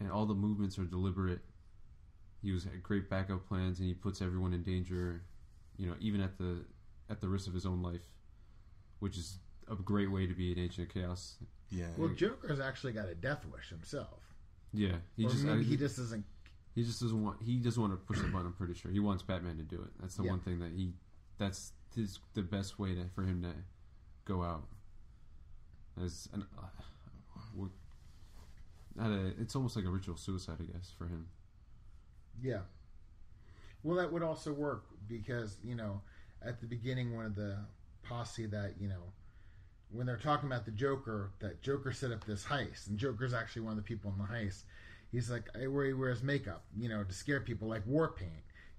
and all the movements are deliberate. He was had great backup plans, and he puts everyone in danger. You know, even at the at the risk of his own life, which is a great way to be an agent of chaos. Yeah. Well, Joker's actually got a death wish himself. Yeah, he or just maybe I- he just doesn't. He just doesn't want. He doesn't want to push the button. I'm pretty sure he wants Batman to do it. That's the Yeah. one thing that he. That's his the best way to for him to go out. As an, uh, w- not a, it's almost like a ritual suicide, I guess, for him. Yeah. Well, that would also work because you know, at the beginning, one of the posse that you know, when they're talking about the Joker, that Joker set up this heist, and Joker's actually one of the people in the heist. He's like, I where he wears makeup, you know, to scare people, like war paint.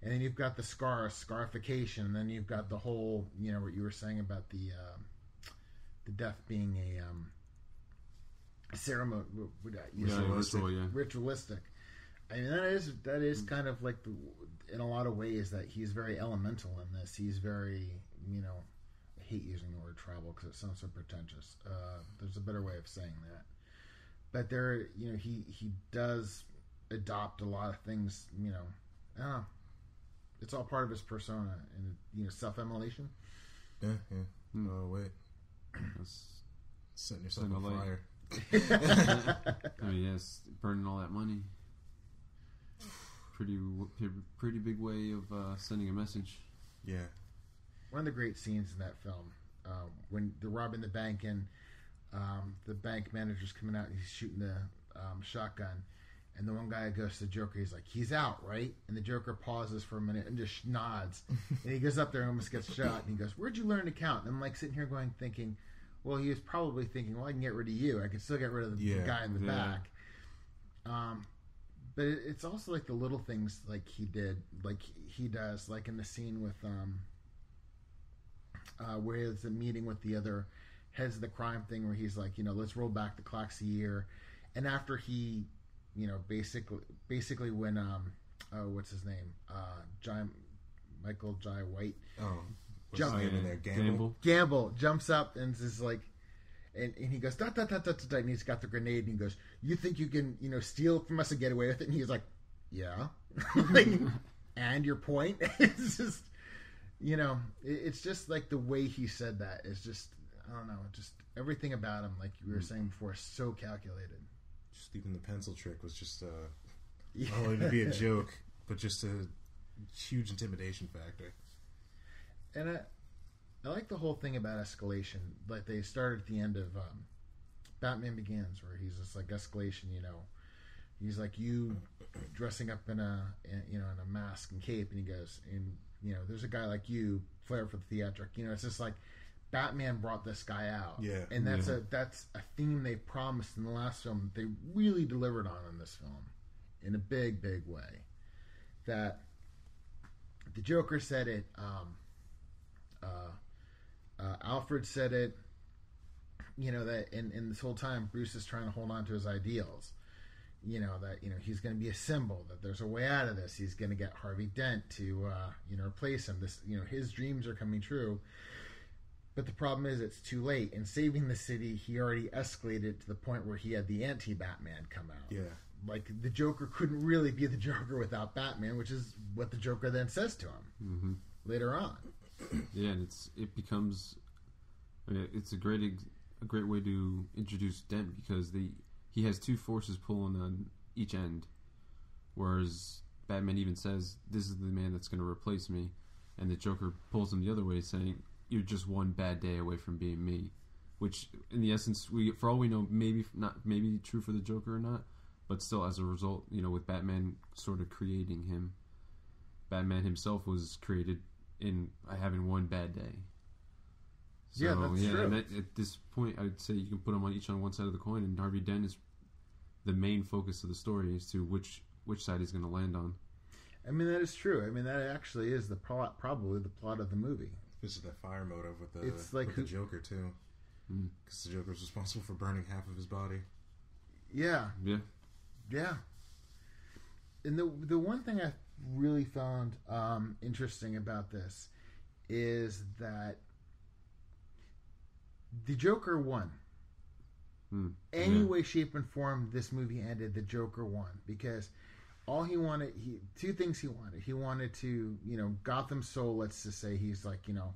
And then you've got the scar, scarification, and then you've got the whole, you know, what you were saying about the um, the death being a um, ceremony, what- what- you Yeah, Ritualistic. ritual, yeah. ritualistic. I mean, that is that is kind of like the in a lot of ways that he's very elemental in this. He's very, you know, I hate using the word tribal because it sounds so pretentious. Uh, there's a better way of saying that, but there, you know, he he does adopt a lot of things. You know, I don't know. It's all part of his persona and you know self-immolation. Yeah, yeah. Hmm. Oh wait, That's, setting yourself on fire. I mean, yes, burning all that money. Pretty, pretty big way of uh, sending a message. Yeah, one of the great scenes in that film um, when they're robbing the bank and um, the bank manager's coming out and he's shooting the um, shotgun and the one guy goes to the joker he's like he's out right and the joker pauses for a minute and just nods and he goes up there and almost gets shot and he goes where'd you learn to count and i'm like sitting here going thinking well he was probably thinking well i can get rid of you i can still get rid of the Yeah. guy in the Yeah. back um, but it's also like the little things like he did like he does like in the scene with um uh, where he's a meeting with the other heads of the crime thing where he's like you know let's roll back the clocks a year and after he you know basically basically when um uh, what's his name uh Jai, michael jai white Oh, what's Jump. in there? Gambol. Gambol jumps up and is like and, and he goes dot dot dot dot dot and he's got the grenade and he goes you think you can you know steal from us and get away with it? And he's like yeah. Like and your point? It's just you know it, it's just like the way he said that is just i don't know just everything about him like you were saying before so calculated. Just even the pencil trick was just uh, yeah. not only to be a joke, but just a huge intimidation factor. and I, I like the whole thing about escalation. Like they started at the end of um, Batman Begins, where he's just like escalation. You know, he's like you dressing up in a in, you know in a mask and cape, and he goes, and you know, there's a guy like you, flair for the theatric. You know, it's just like Batman brought this guy out. Yeah. and that's Yeah. a that's a theme they promised in the last film. They really delivered on in this film in a big, big way. That the Joker said it. Um, uh, uh, Alfred said it. You know that, in, in this whole time, Bruce is trying to hold on to his ideals. You know that you know he's going to be a symbol. That there's a way out of this. He's going to get Harvey Dent to uh, you know replace him. This you know his dreams are coming true. But the problem is, it's too late. In saving the city, he already escalated to the point where he had the anti-Batman come out. Yeah, Like the Joker couldn't really be the Joker without Batman, which is what the Joker then says to him hmm later on. Yeah, and it's it becomes I mean, it's a great a great way to introduce Dent because the he has two forces pulling on each end, whereas Batman even says this is the man that's going to replace me, and the Joker pulls him the other way, saying you're just one bad day away from being me, which in the essence we for all we know maybe not maybe true for the Joker or not, but still as a result you know with Batman sort of creating him, Batman himself was created in having one bad day. So, Yeah, that's true. and at, at this point, I would say you can put them on each on one side of the coin, and Harvey Dent is the main focus of the story as to which which side he's going to land on. I mean, that is true. I mean, that actually is the plot, probably the plot of the movie. this is that fire motive with the It's like with the Joker too, Mm. because the Joker's responsible for burning half of his body. Yeah, Yeah, yeah. And the the one thing I really found um, interesting about this is that the Joker won. Hmm. Any Yeah. way, shape, and form this movie ended, the Joker won because all he wanted, he two things he wanted. He wanted to, you know, Gotham Soul. Let's just say he's like, you know,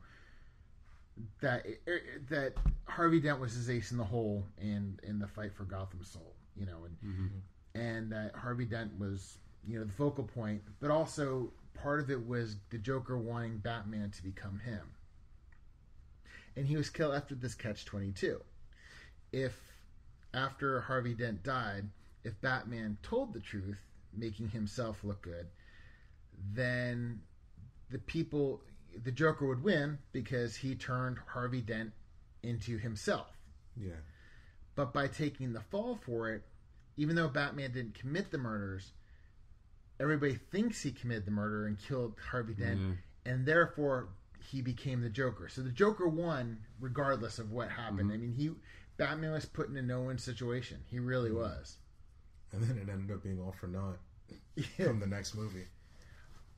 that er, that Harvey Dent was his ace in the hole in in the fight for Gotham Soul. You know, and Mhm. and that Harvey Dent was, you know, the focal point, but also part of it was the Joker wanting Batman to become him. And he was killed after this catch 22. If after Harvey Dent died, if Batman told the truth, making himself look good, then the people the Joker would win because he turned Harvey Dent into himself. Yeah. But by taking the fall for it, even though Batman didn't commit the murders, everybody thinks he committed the murder and killed Harvey Dent, Yeah. and therefore he became the Joker. So the Joker won regardless of what happened. Mm-hmm. I mean, he Batman was put in a no-win situation. He really mm-hmm. was. And then it ended up being all for naught from the next movie.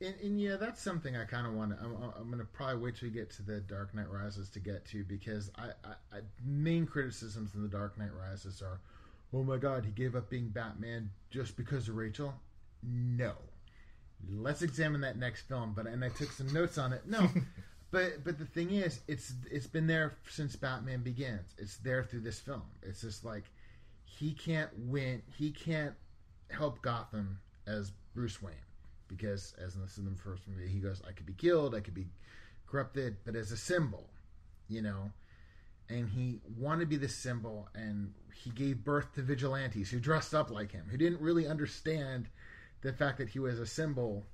And, and yeah, that's something I kind of want to. I'm, I'm going to probably wait till we get to the Dark Knight Rises to get to because I, I, I main criticisms in the Dark Knight Rises are, oh my God, he gave up being Batman just because of Rachel. No, let's examine that next film. But and I took some notes on it. No, but but the thing is, it's it's been there since Batman Begins. It's there through this film. It's just like he can't win. He can't help Gotham as Bruce Wayne because as in this the first movie, he goes, "I could be killed, I could be corrupted, but as a symbol, you know." And he wanted to be this symbol, and he gave birth to vigilantes who dressed up like him, who didn't really understand the fact that he was a symbol.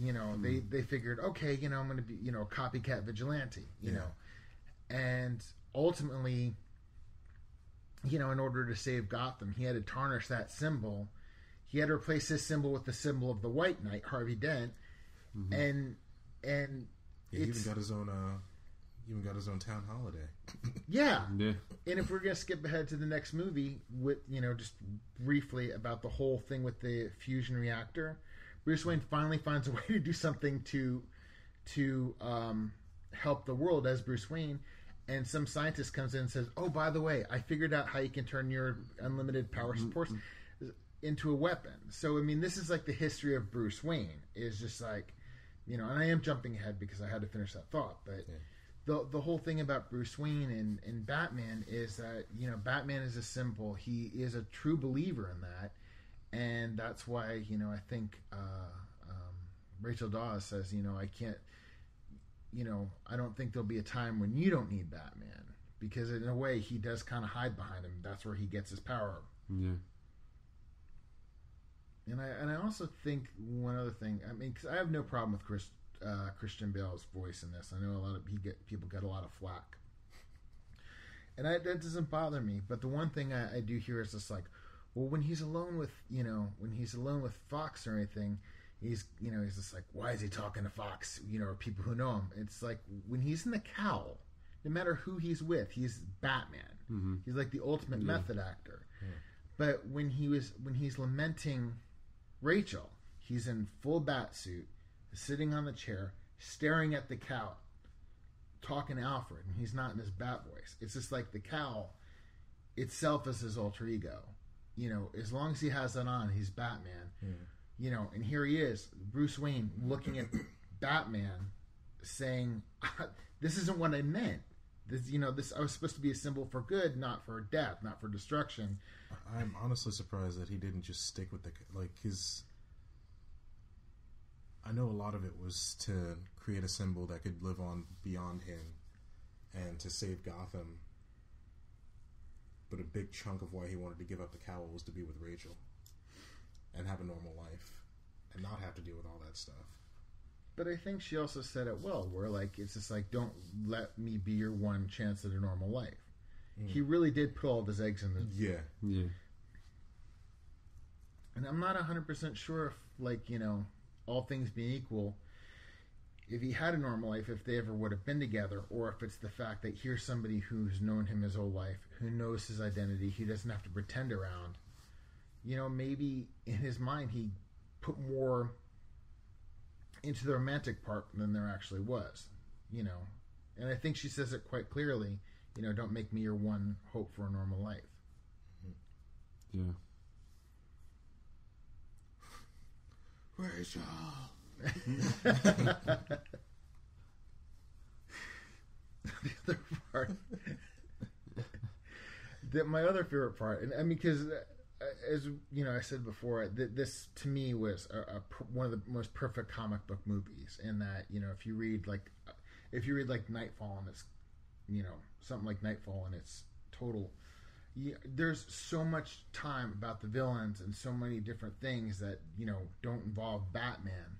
You know, they they figured, okay, you know, I'm going to be, you know, a copycat vigilante, you Yeah. know, and ultimately, you know, in order to save Gotham, he had to tarnish that symbol. He had to replace his symbol with the symbol of the White Knight, Harvey Dent, and and Yeah, he even got his own. uh Even got his own town holiday. yeah, Yeah. and if we're gonna skip ahead to the next movie with you know just briefly about the whole thing with the fusion reactor bruce wayne finally finds a way to do something to to um, help the world as bruce wayne and some scientist comes in and says oh by the way i figured out how you can turn your unlimited power supports into a weapon so i mean this is like the history of bruce wayne is just like you know and i am jumping ahead because i had to finish that thought but Yeah. The the whole thing about Bruce Wayne and, and Batman is that you know Batman is a symbol. He is a true believer in that, and that's why you know I think uh, um, Rachel Dawes says you know I can't, you know I don't think there'll be a time when you don't need Batman because in a way he does kind of hide behind him. That's where he gets his power. Yeah. And I and I also think one other thing. I mean, because I have no problem with Chris, uh, Christian Bale's voice in this. I know a lot of he get people get a lot of flack, and I, that doesn't bother me. But the one thing I, I do hear is just like, well, when he's alone with you know when he's alone with Fox or anything, he's you know he's just like, why is he talking to Fox? You know, or people who know him. It's like when he's in the cowl, no matter who he's with, he's Batman. hmm He's like the ultimate Yeah. method actor. But when he was when he's lamenting Rachel, he's in full bat suit, sitting on the chair, staring at the cowl, talking to Alfred, and he's not in his bat voice. It's just like the cowl itself is his alter ego. You know, as long as he has that on, he's Batman. Yeah. You know, and here he is, Bruce Wayne, looking at Batman, saying, "This isn't what I meant. This, you know, this I was supposed to be a symbol for good, not for death, not for destruction." I'm honestly surprised that he didn't just stick with the like his. I know a lot of it was to create a symbol that could live on beyond him, and to save Gotham. But a big chunk of why he wanted to give up the cowl was to be with Rachel, and have a normal life, and not have to deal with all that stuff. But I think she also said it well, where like it's just like, don't let me be your one chance at a normal life. Mm. He really did put all of his eggs in the Yeah, Yeah. and I'm not 100% sure if, like, you know, all things being equal, if he had a normal life, if they ever would have been together, or if it's the fact that here's somebody who's known him his whole life, who knows his identity, he doesn't have to pretend around. You know, maybe in his mind he put more into the romantic part than there actually was, you know. And I think she says it quite clearly. you know, don't make me your one hope for a normal life. Yeah. Rachel. the other part, that my other favorite part, and I mean, because uh, as you know, I said before, th- this to me was a, a, one of the most perfect comic book movies. In that, you know, if you read like, uh, if you read like Knightfall and it's, you know, something like Knightfall and it's total. There's so much time about the villains and so many different things that you know don't involve Batman,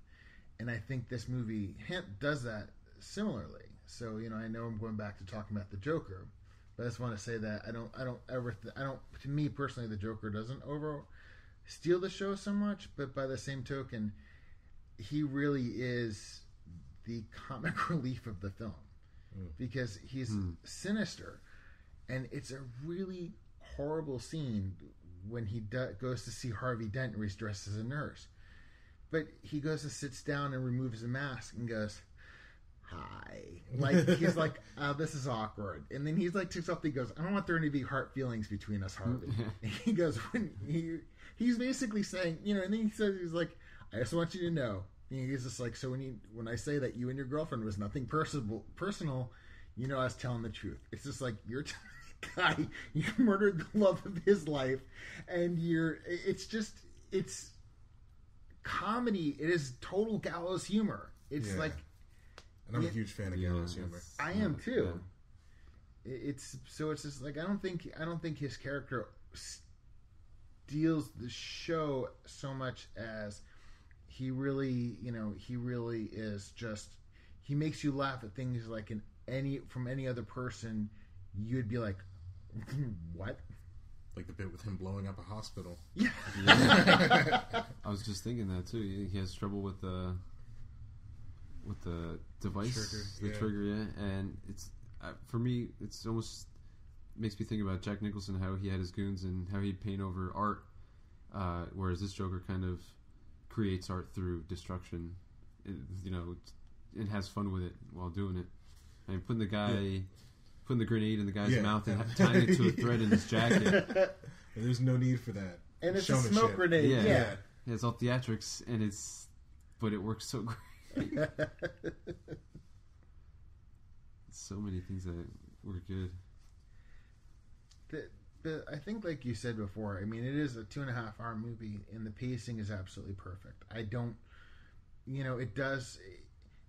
and I think this movie hint does that similarly. So you know, I know I'm going back to talking about the Joker, but I just want to say that I don't, I don't ever, th- I don't. To me personally, the Joker doesn't over steal the show so much, but by the same token, he really is the comic relief of the film mm. because he's hmm. sinister, and it's a really horrible scene when he do- goes to see Harvey Dent, where he's dressed as a nurse, but he goes and sits down and removes the mask and goes hi. Like he's like, oh, this is awkward. And then he's like, takes off. He goes, I don't want there to be hard feelings between us, Harvey. And he goes, when he he's basically saying, you know, and then he says, he's like, I just want you to know. And he's just like, so when you when I say that you and your girlfriend was nothing personal, personal, you know, I was telling the truth. It's just like you're. Guy, you murdered the love of his life, and you're. It's just, it's comedy. It is total gallows humor. It's Yeah. like And I'm Yeah. a huge fan of Yeah, gallows humor. I am too. It- It's so it's just like I don't think I don't think his character steals the show so much as he really you know he really is just he makes you laugh at things like in any from any other person you'd be like what Like the bit with him blowing up a hospital. yeah I was just thinking that too. He he has trouble with the with the device, Trigger, the yeah. trigger, yeah. And it's uh, for me, it's almost makes me think about Jack Nicholson, how he had his goons and how he'd paint over art, uh, whereas this Joker kind of creates art through destruction. It, you know, and has fun with it while doing it. I mean, putting the guy. Putting the grenade in the guy's Yeah. mouth and ha- tying it to a thread in his jacket. And there's no need for that. and it's a Showmanship. smoke grenade Yeah. yeah, Yeah, it's all theatrics, and it's, but it works so great. so many things that were good. the, the, I think, like you said before, I mean, it is a two and a half hour movie, and the pacing is absolutely perfect. I don't, you know, it does,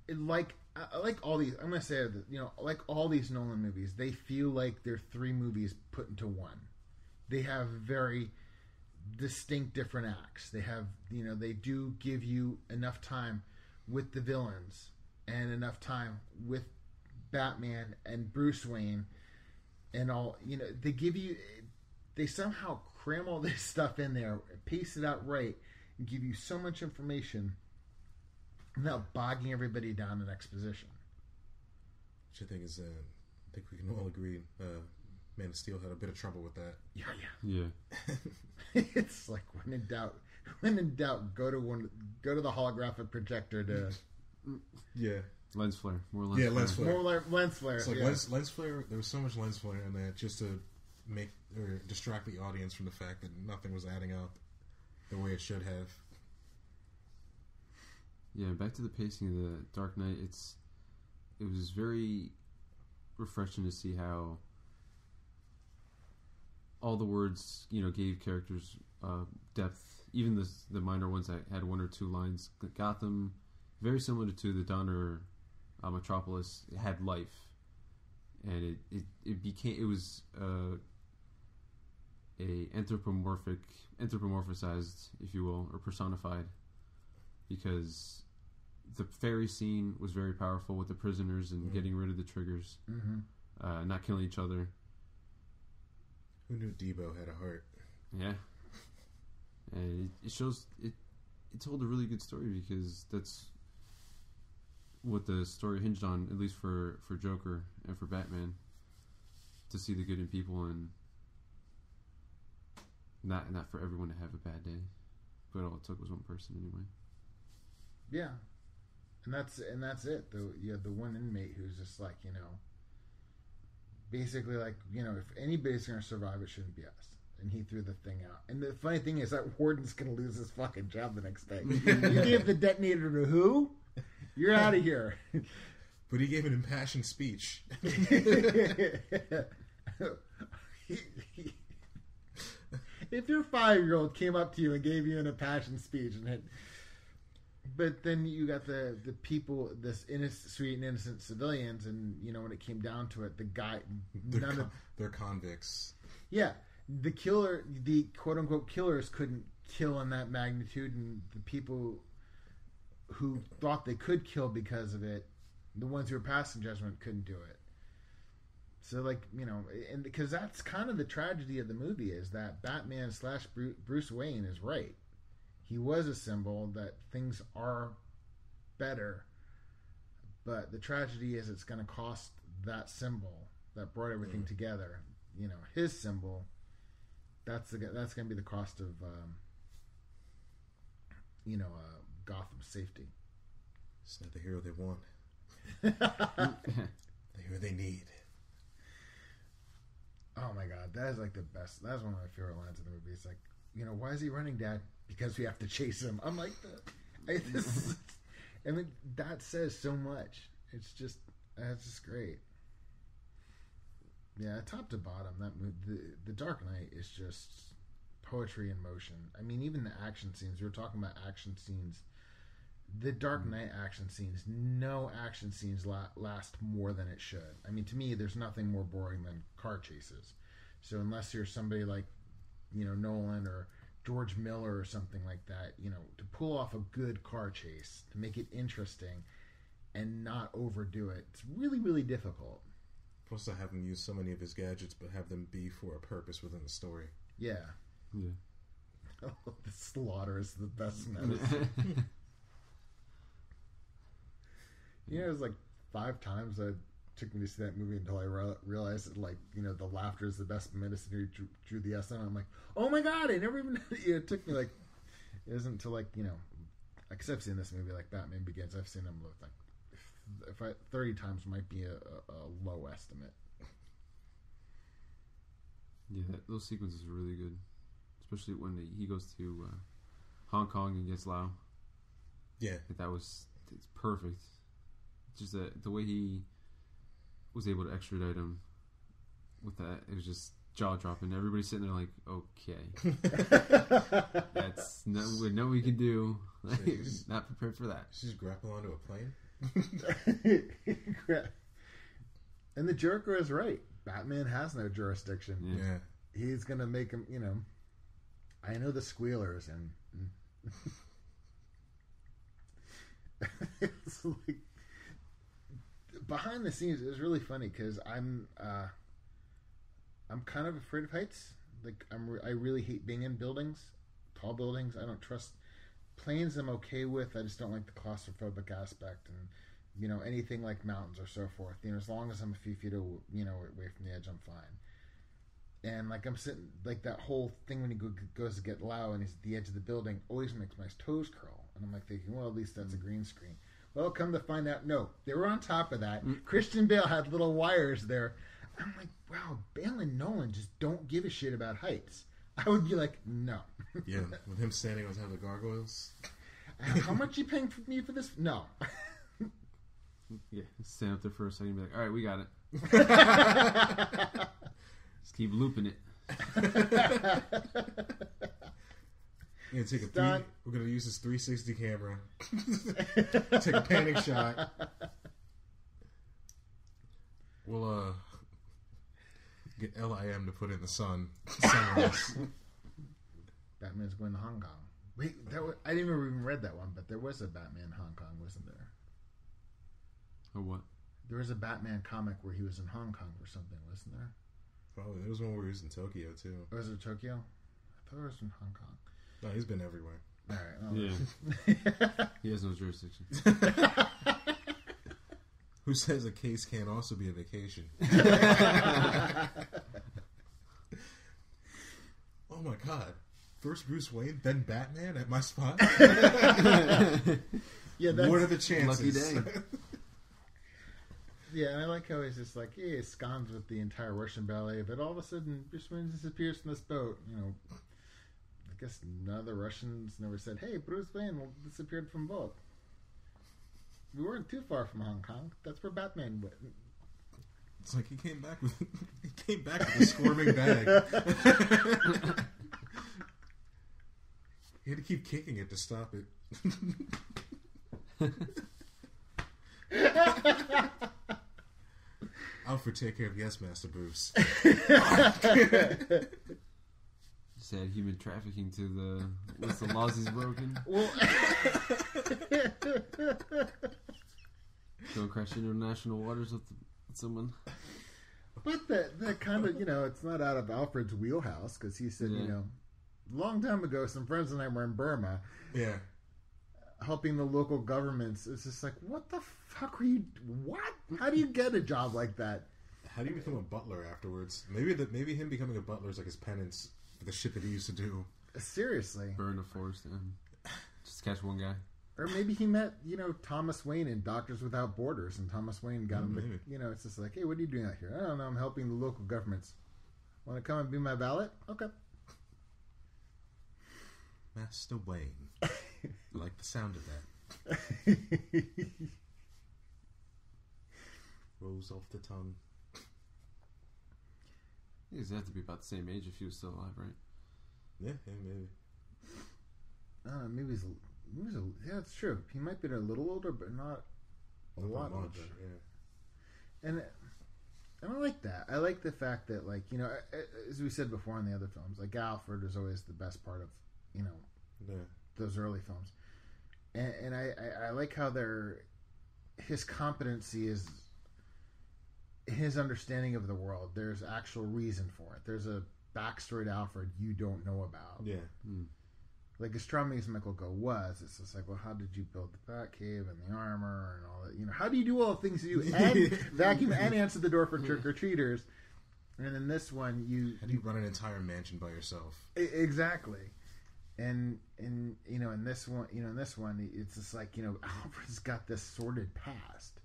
it, like, I like all these. I'm gonna say you know, like all these Nolan movies, they feel like they're three movies put into one. They have very distinct different acts. They have, you know, they do give you enough time with the villains and enough time with Batman and Bruce Wayne and all you know they give you they somehow cram all this stuff in there piece it out right and give you so much information without bogging everybody down in exposition Which I think is, uh, I think we can all agree, uh, Man of Steel had a bit of trouble with that. yeah Yeah, yeah it's like when in doubt when in doubt go to one go to the holographic projector to Yeah. lens flare, more lens Yeah, flare. lens flare. more like lens flare It's like yeah. lens, lens flare. There was so much lens flare in that just to make or distract the audience from the fact that nothing was adding up the way it should have. Yeah, back to the pacing of the Dark Knight. It's it was very refreshing to see how all the words you know gave characters uh, depth. Even the the minor ones that had one or two lines. Gotham, very similar to the Donner uh, Metropolis, had life, and it it, it became it was uh, a anthropomorphic anthropomorphized, if you will, or personified because the ferry scene was very powerful with the prisoners and getting rid of the triggers, hmm uh, not killing each other. Who knew Debo had a heart? Yeah, and it, it shows it. It told a really good story because that's what the story hinged on, at least for for Joker and for Batman, to see the good in people and not not for everyone to have a bad day, but all it took was one person anyway. Yeah, and that's and that's it. The you have the one inmate who's just like you know, basically like you know if anybody's gonna survive, it shouldn't be us. And he threw the thing out. And the funny thing is that Warden's gonna lose his fucking job the next day. you gave the detonator to who? You're out of here. But he gave an impassioned speech. if your five year old came up to you and gave you an impassioned speech and had but then you got the the people this innocent sweet and innocent civilians and you know when it came down to it the guy They're, none of they're convicts. yeah. The killer the quote unquote killers couldn't kill in that magnitude and the people who thought they could kill because of it the ones who were passing judgment couldn't do it. So like you know and because that's kind of the tragedy of the movie is that batman slash bruce wayne is right he was a symbol that things are better but the tragedy is it's going to cost that symbol that brought everything together you know his symbol that's the that's going to be the cost of um, you know uh, Gotham's safety. It's not the hero they want. The hero they need. Oh my god, that is like the best. That's one of my favorite lines in the movie. It's like, you know, why is he running, Dad? Because we have to chase him. I'm like, I, this, I mean, that says so much. It's just, that's just great. Yeah, top to bottom, that movie, the the Dark Knight is just poetry in motion. I mean, even the action scenes. We were talking about action scenes. The Dark mm-hmm. Knight action scenes. No action scenes la- last more than it should. I mean, to me, there's nothing more boring than car chases. So unless you're somebody like, you know, Nolan or George Miller or something like that, you know, to pull off a good car chase to make it interesting and not overdo it, it's really, really difficult. Plus, to have him use so many of his gadgets, but have them be for a purpose within the story. Yeah. Yeah. Oh, the slaughter is the best medicine. You know, it was like five times that took me to see that movie until I re- realized that, like, you know, the laughter is the best medicine. He drew, drew the S on. I'm like, oh my god! I never even. it took me like, it isn't until like you know, because I've seen this movie like Batman Begins. I've seen them like, if, if I thirty times might be a, a, a low estimate. Yeah, that, those sequences are really good, especially when he goes to uh, Hong Kong and gets Lau. Yeah, that was it's perfect. Just that the way he was able to extradite him with that, it was just jaw dropping. Everybody's sitting there like, okay, that's no, we know we can do. Like, Jeez. not prepared for that. Just grapple onto a plane. and the Joker is right. Batman has no jurisdiction. Yeah. Yeah. He's gonna make him. You know, I know the squealers, and it's like behind the scenes. It was really funny because I'm uh, I'm kind of afraid of heights. Like I'm, re- I really hate being in buildings, tall buildings. I don't trust planes. I'm okay with. I just don't like the claustrophobic aspect and you know anything like mountains or so forth. You know, as long as I'm a few feet aw- you know away from the edge, I'm fine. And like I'm sitting, like that whole thing when he go, goes to get Lau and he's at the edge of the building always makes my toes curl. And I'm like thinking, well, at least that's a green screen. Well, come to find out, no, they were on top of that. Mm. Christian Bale had little wires there. I'm like, wow, Bale and Nolan just don't give a shit about heights. I would be like, no. Yeah, with him standing on top of the gargoyles. Uh, how much you paying for me for this? No. Yeah, stand up there for a second and be like, all right, we got it. Just keep looping it. Yeah, take a three, we're gonna use this 360 camera. take a panic shot. We'll uh get LIM to put in the sun. Sunrise. Batman's going to Hong Kong. Wait, that was, I didn't even read that one, but there was a Batman Hong Kong, wasn't there? Or what? There was a Batman comic where he was in Hong Kong or something, wasn't there? Probably there was one where he was in Tokyo too. Or was it Tokyo? I thought it was in Hong Kong. No, he's been everywhere. All right. Yeah. He has no jurisdiction. Who says a case can't also be a vacation? oh my god. First Bruce Wayne, then Batman at my spot? yeah, that's, what are the chances? Lucky day. Yeah, and I like how he's just like, hey, he scones with the entire Russian ballet, but all of a sudden Bruce Wayne disappears from this boat. You know, I guess none of the Russians never said, hey, Bruce Wayne disappeared from boat. We weren't too far from Hong Kong. That's where Batman went. It's like he came back with he came back with a squirming bag. he had to keep kicking it to stop it. Alfred, take care of yes, Master Bruce. Just human trafficking to the list the laws he's broken. Well, Don't crash international waters with, with someone. but that that kind of you know, it's not out of Alfred's wheelhouse because he said, Yeah. you know, long time ago, some friends and I were in Burma Yeah. helping the local governments. It's just like, what the fuck are you? What? How do you get a job like that? How do you become a butler afterwards? Maybe that maybe him becoming a butler is like his penance for the shit that he used to do. Seriously. Burn a forest and just catch one guy. Or maybe he met, you know, Thomas Wayne in Doctors Without Borders, and Thomas Wayne got him. To, you know, it's just like, hey, what are you doing out here? I don't know. I'm helping the local governments. Want to come and be my valet? Okay. Master Wayne. I like the sound of that. Rolls off the tongue. He's have to be about the same age if he was still alive, right? Yeah, yeah, maybe. I. Maybe he's, maybe he's a, yeah, it's true. He might be a little older, but not a Not lot that older. much, Yeah. and and I like that. I like the fact that, like, you know, as we said before in the other films, like Alfred is always the best part of, you know, Yeah. those early films, and, and I, I I like how they're his competency is his understanding of the world. There's actual reason for it. There's a backstory to Alfred you don't know about. Yeah. Hmm. Like as charming as Michael Gough was, it's just like, well, how did you build the Batcave and the armor and all that? You know, how do you do all the things you do and vacuum and answer the door for trick or treaters? And then this one, you How do you run an entire mansion by yourself? Exactly. And and you know, in this one, you know, in this one, it's just like you know, Alfred's got this sordid past.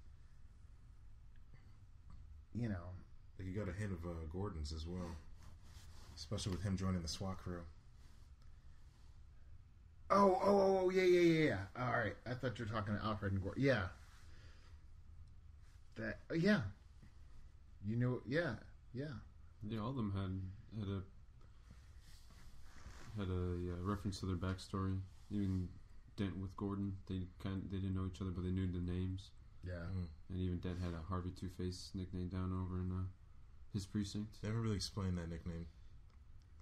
You know, you got a hint of uh, Gordon's as well, especially with him joining the SWAT crew. oh, oh, oh, oh, yeah, yeah, yeah, yeah. All right, I thought you were talking to Alfred and Gordon. Yeah. That, uh, yeah. You know, yeah, yeah. Yeah, all of them had had a had a uh, reference to their backstory. Even Dent with Gordon, they kind they didn't know each other, but they knew the names. Yeah. And even Dent had a Harvey Two Face nickname down over in uh, his precinct. Never really explained that nickname.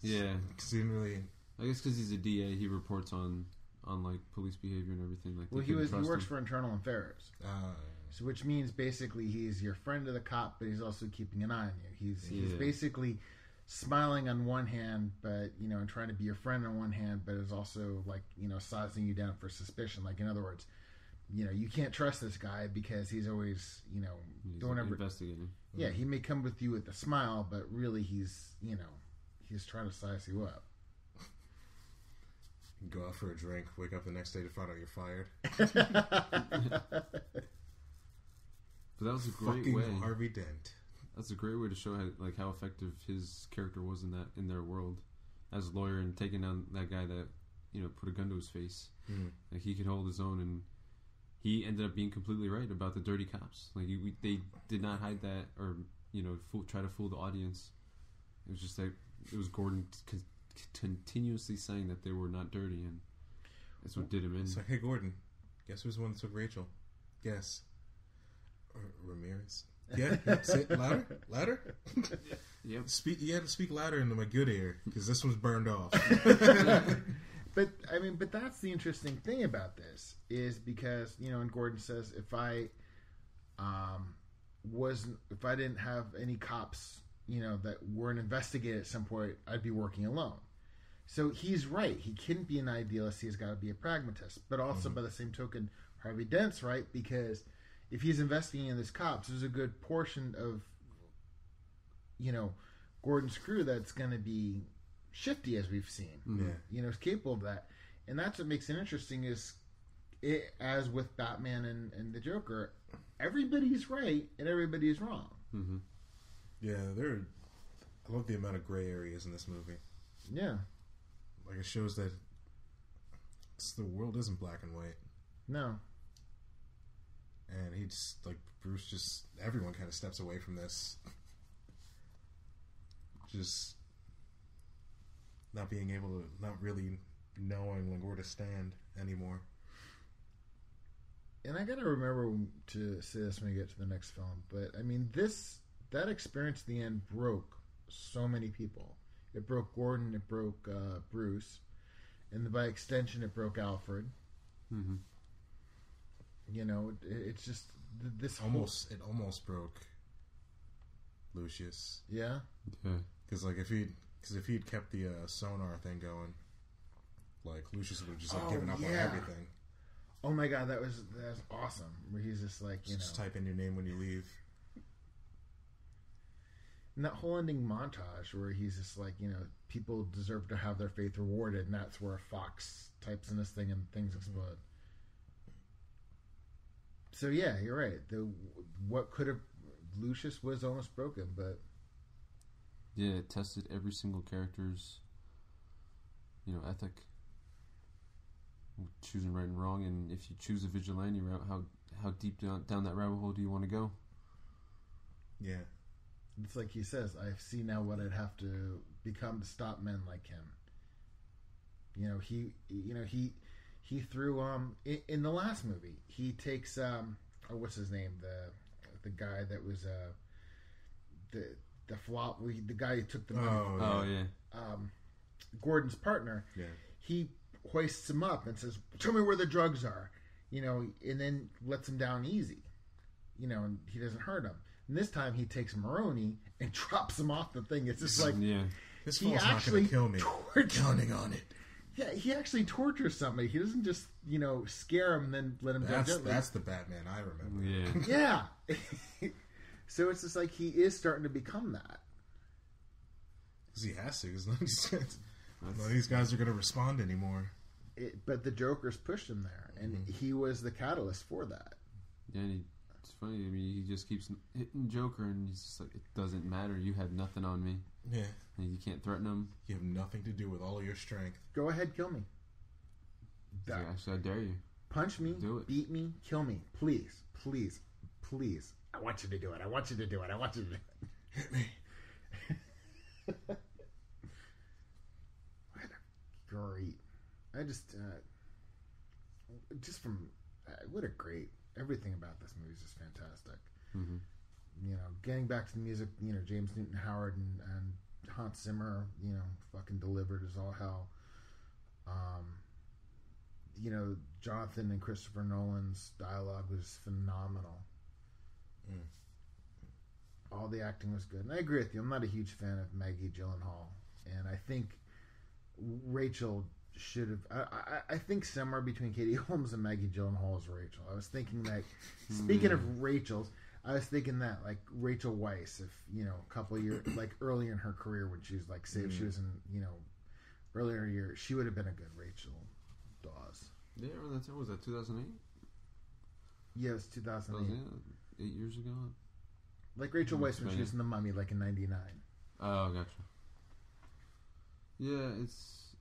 Yeah, Because he didn't really. I guess because he's a DA, he reports on on like police behavior and everything. Like, they Well, he was he works him. for Internal Affairs. Uh, So, which means basically he's your friend of the cop, but he's also keeping an eye on you. He's he's basically smiling on one hand, but you know, and trying to be your friend on one hand, but is also like you know sizing you down for suspicion. Like in other words, you know, you can't trust this guy because he's always you know He's doing every investigating. yeah. He may come with you with a smile, but really he's you know he's trying to size you up. go out for a drink, wake up the next day to find out you're fired. But that was a great Fucking way. Harvey Dent. That's a great way to show how, like how effective his character was in that in their world as a lawyer and taking down that guy that you know put a gun to his face. Mhm. Like he could hold his own, and he ended up being completely right about the dirty cops. Like he, we, they did not hide that or you know fool, try to fool the audience. It was just like it was Gordon c- continuously saying that they were not dirty, and that's what did him in. Like, hey Gordon, guess who's the one that took Rachel? Guess. R- Ramirez. Yeah, say it louder, louder. Yep. Speak. You had to speak louder into my good ear because this one's burned off. But I mean, but that's the interesting thing about this is because you know, and Gordon says if I um wasn't if I didn't have any cops, you know, that weren't investigated at some point, I'd be working alone. So he's right. He couldn't be an idealist. He's got to be a pragmatist. But also, by the same token, Harvey Dent's right because if he's investigating in this cops, there's a good portion of you know Gordon's crew that's going to be shifty, as we've seen yeah. you know, is capable of that. And that's what makes it interesting is it, as with Batman and, and the Joker, everybody's right and everybody's wrong. hmm Yeah, there. I love the amount of gray areas in this movie. Yeah. Like it shows that the world isn't black and white, No. and he just like Bruce. Just everyone kind of steps away from this. Just not being able to, not really knowing like where to stand anymore. And I gotta remember to say this when we get to the next film, but I mean this that experience at the end broke so many people. It broke Gordon, it broke uh, Bruce, and by extension, it broke Alfred. hmm You know, it, it's just th- this whole- Almost, it almost broke Lucius. yeah. Yeah. Because like if he, because if he'd kept the uh, sonar thing going, like Lucius would have just like Oh, given up on yeah. everything. Oh my god, that was that was awesome. Where he's just like you Just know, type in your name when you leave. and that whole ending montage where he's just like you know, people deserve to have their faith rewarded, and that's where Fox types in this thing and things explode. So yeah, you're right. The what could have Lucius was almost broken, but Yeah, it tested every single character's, you know, ethic. Choosing right and wrong, and if you choose a vigilante route, how how deep down down that rabbit hole do you want to go? Yeah, it's like he says, I see now what I'd have to become to stop men like him. You know, he, you know, he, he threw um in, in the last movie he takes um oh what's his name the the guy that was uh the the flop the guy who took the money Oh, Oh yeah. yeah, um Gordon's partner yeah. he hoists him up and says, "Tell me where the drugs are," you know, and then lets him down easy, you know, and he doesn't hurt him. And this time he takes Maroni and drops him off the thing. It's just like yeah. This he fool's not actually going to kill me. tortures- Counting on it. Yeah, he actually tortures somebody. He doesn't just you know scare him and then let him die That's gently. that's the Batman I remember. Yeah. yeah. so it's just like he is starting to become that. 'Cause he has to. Because none, of these guys- none of these guys are going to respond anymore. It, but the Joker's pushed him there, and Mm-hmm. he was the catalyst for that. Yeah, and he, it's funny. I mean, he just keeps hitting Joker, and he's just like, "It doesn't matter. You have nothing on me, Yeah, and you can't threaten him." you have nothing to do with all your strength. Go ahead, kill me. He's like, Actually, I dare you. Punch me, Do it. beat me, kill me, please, please, please. I want you to do it. I want you to do it. I want you to do it. What a great. I just, uh, just from, uh, what a great. Everything about this movie is just fantastic. hmm You know, getting back to the music, you know, James Newton Howard and, and Hans Zimmer, you know, fucking delivered as all hell. Um, you know, Jonathan and Christopher Nolan's dialogue was phenomenal. Mm. All the acting was good. And I agree with you. I'm not a huge fan of Maggie Gyllenhaal. And I think Rachel should have. I, I, I think somewhere between Katie Holmes and Maggie Gyllenhaal is Rachel. I was thinking that, speaking of Rachel's, I was thinking that, like, Rachel Weisz, if, you know, a couple years, like, early in her career when she was, like, say, if she was in, you know, earlier in her year, she would have been a good Rachel Dawes. Yeah, that was that 2008? Yeah, it was That 2008. Yeah, eight years ago. Like Rachel Mm, Weisz when she was in The Mummy, like in '99. Oh, gotcha. Yeah, it's.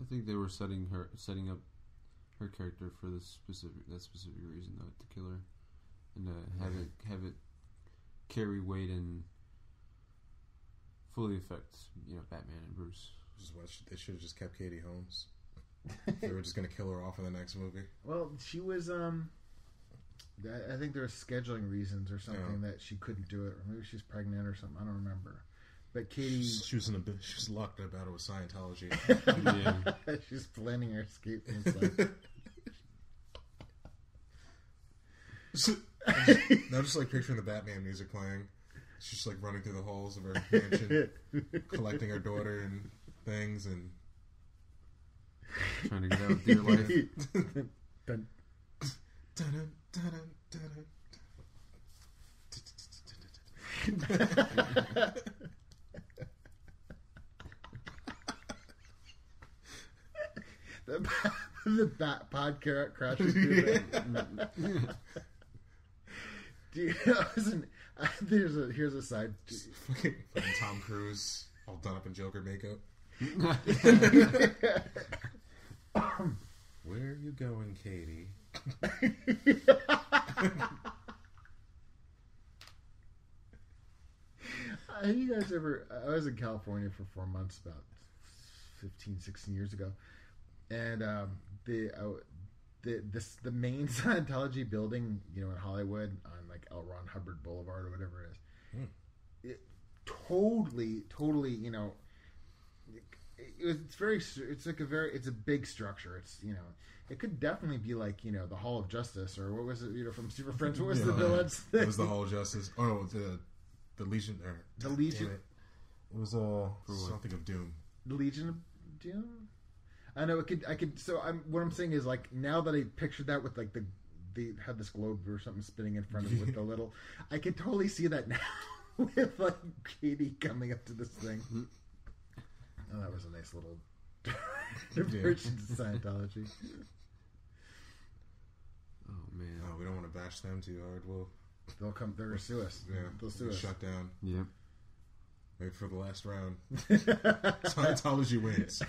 I think they were setting her, setting up her character for this specific that specific reason, though, to kill her, and uh, have it have it carry weight and fully affect you know Batman and Bruce. Which is why they should have just kept Katie Holmes. they were just going to kill her off in the next movie. Well, she was. um I I think there was scheduling reasons or something that she couldn't do it, or maybe she's pregnant or something. I don't remember. But Katie, She was in a bit. She was locked up out of Scientology. yeah, she's planning her escape from this now, just like picturing the Batman music playing. She's just like running through the halls of her mansion, collecting her daughter and things, and trying to get out of dear life. Dun- Dun-dun, dun-dun, dun-dun. The, the bat pod car- crashes through the. Do you, listen, uh, there's a here's a side. Fucking Tom Cruise, all done up in Joker makeup. Where are you going, Katie? Have you guys ever? I was in California for four months about 15, 16 years ago, and um, the uh, the this the main Scientology building, you know, in Hollywood on like L. Ron Hubbard Boulevard or whatever it is, Hmm. it totally, totally, you know, it, it's very, it's like a very, it's a big structure. It's you know, it could definitely be like you know the Hall of Justice or what was it, you know, from Super Friends? What was the villains? It was the Hall of Justice. Oh no, the the Legion. Or, The Legion- It. It was uh something of Doom. The Legion of Doom. I know it could. I could. So I'm. What I'm saying is like now that I pictured that with like the they had this globe or something spinning in front of it with the little. I could totally see that now with like Katie coming up to this thing. Oh, that was a nice little diversion to Scientology. Oh man. Oh, we don't want to bash them too hard. We'll They'll come. They're gonna sue us. yeah, They'll sue we'll us. shut down. Yep. Wait for the last round. Scientology wins.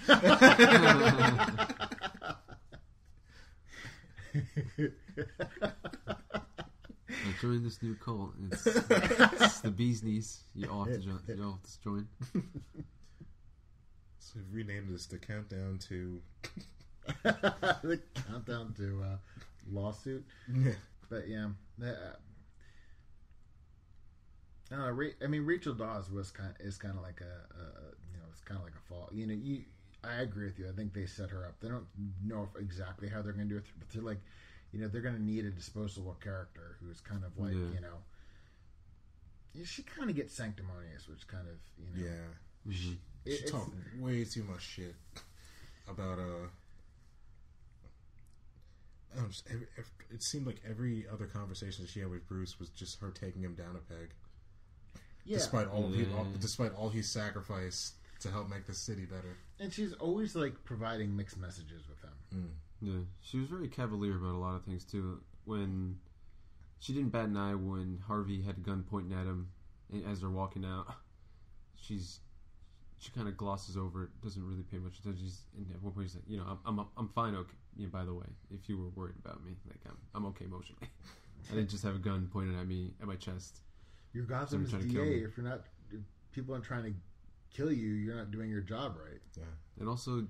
I joined this new cult. It's, it's the bee's knees. You all have to join. You all have to join. So we've renamed this the countdown to. the countdown to uh, lawsuit. Yeah. But yeah, uh, I. Mean, Rachel Dawes was kind is kind of like a, a you know it's kind of like a fall. You know, you I agree with you. I think they set her up. They don't know if exactly how they're going to do it, but they're like, you know, they're going to need a disposable character who's kind of like Yeah. you know. She kind of gets sanctimonious, which kind of you know. Yeah. Mhm. She It- it's- talked way too much shit about uh. I don't know, just every, it seemed like every other conversation she had with Bruce was just her taking him down a peg, Yeah, despite all of he, all, despite all he sacrificed to help make the city better. and she's always like providing mixed messages with him. Mm. Yeah, she was very cavalier about a lot of things too. When she didn't bat an eye when Harvey had a gun pointing at him and as they're walking out. She's she kind of glosses over it, doesn't really pay much attention. She's and at one point she's like, you know, I'm I'm I'm fine. Okay, you know, by the way, if you were worried about me, like I'm I'm okay emotionally. I didn't just have a gun pointed at me at my chest. You're Gotham's Someone trying to kill DA. If you're not, if people aren't trying to kill you, you're not doing your job right. Yeah. and also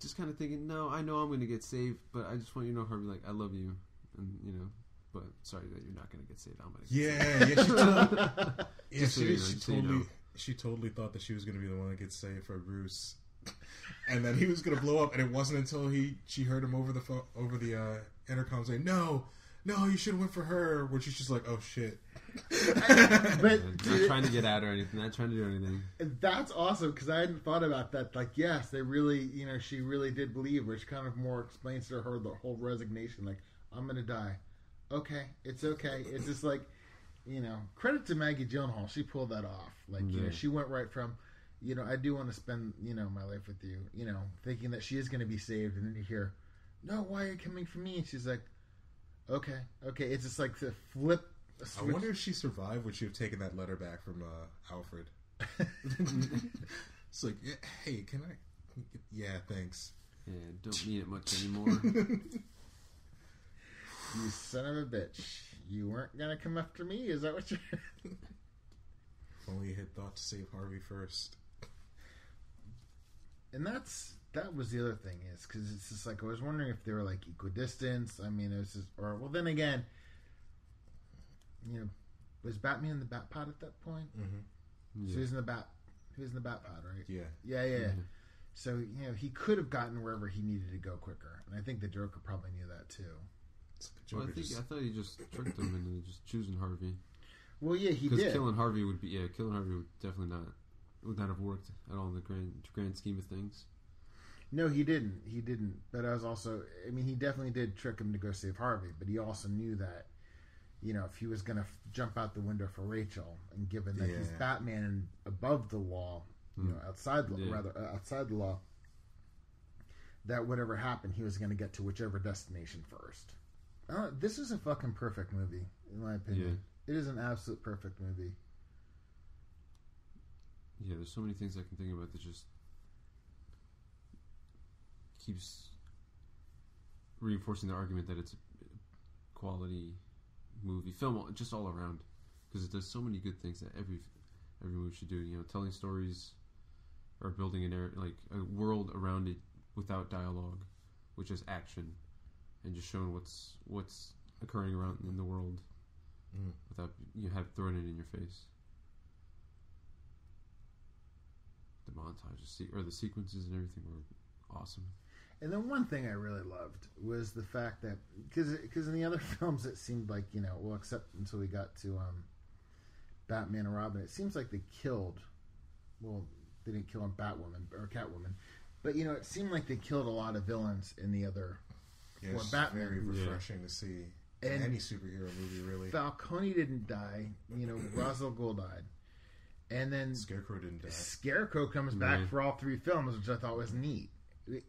just kind of thinking, no, I know I'm going to get saved, but I just want you to know, Harvey, like I love you, and you know, but sorry that you're not going to get saved. I'm going to. Yeah, yeah, she, told, yeah, Just so she, you know, she just so you totally, know. She totally thought that she was going to be the one that gets saved for Bruce, and then he was going to blow up. And it wasn't until he she heard him over the phone, over the uh, intercom saying, "No, no, you should have went for her." Where she's just like, "Oh shit." But Not dude, trying to get at or anything. Not trying to do anything. that's awesome because I hadn't thought about that. Like, yes, they really, you know, she really did believe, which kind of more explains to her the whole resignation. Like, I'm gonna die. Okay, it's okay. It's just like, you know, credit to Maggie Gyllenhaal. She pulled that off. Like, you know, she went right from, you know, I do want to spend, you know, my life with you. You know, thinking that she is going to be saved, and then you hear, no, why are you coming for me? And she's like, okay, okay. It's just like the flip. a I switch. wonder if she survived. Would she have taken that letter back from uh, Alfred? it's like, hey, can I? Yeah, thanks. Yeah, don't need it much anymore. You son of a bitch. You weren't gonna come after me? Is that what you're If only you had thought to save Harvey first. And that's that was the other thing is because it's just like I was wondering if they were like equidistance. I mean, it was just or well, then again, you know, was Batman in the Bat Pod at that point? Mm-hmm. So Yeah. he's in the Bat, he was in the Bat Pod, right? Yeah. Yeah, yeah. yeah. Mhm. So you know, he could have gotten wherever he needed to go quicker, and I think the Joker probably knew that too. It's Well, I think just- I thought he just tricked him into just choosing Harvey Well, yeah, he because did. killing Harvey would be yeah, killing Harvey would definitely not would not have worked at all in the grand grand scheme of things. No, he didn't. He didn't. But I was also, I mean, he definitely did trick him to go save Harvey. But he also knew that, you know, if he was going to f- jump out the window for Rachel, and given that he's Batman and above the law, you Hmm. know, outside the Yeah. rather uh, outside the law, that whatever happened, he was going to get to whichever destination first. Uh, this is a fucking perfect movie, in my opinion. It is an absolute perfect movie. Yeah, there's so many things I can think about that just keeps reinforcing the argument that it's a quality movie, film, just all around, because it does so many good things that every every movie should do. You know, telling stories or building an air like a world around it without dialogue, which is action, and just showing what's what's occurring around in the world Mm. without you have throwing it in your face. The montages or the sequences and everything were awesome. And then one thing I really loved was the fact that because in the other films it seemed like you know well except until we got to um, Batman and Robin it seems like they killed well they didn't kill him Batwoman or Catwoman but you know it seemed like they killed a lot of villains in the other Yeah, Or it's Batman. very Yeah. refreshing to see And- any superhero movie. Really, Falcone didn't die you know Ra's al Ghul died and then Scarecrow didn't die. Scarecrow comes back Right. for all three films, which I thought was neat.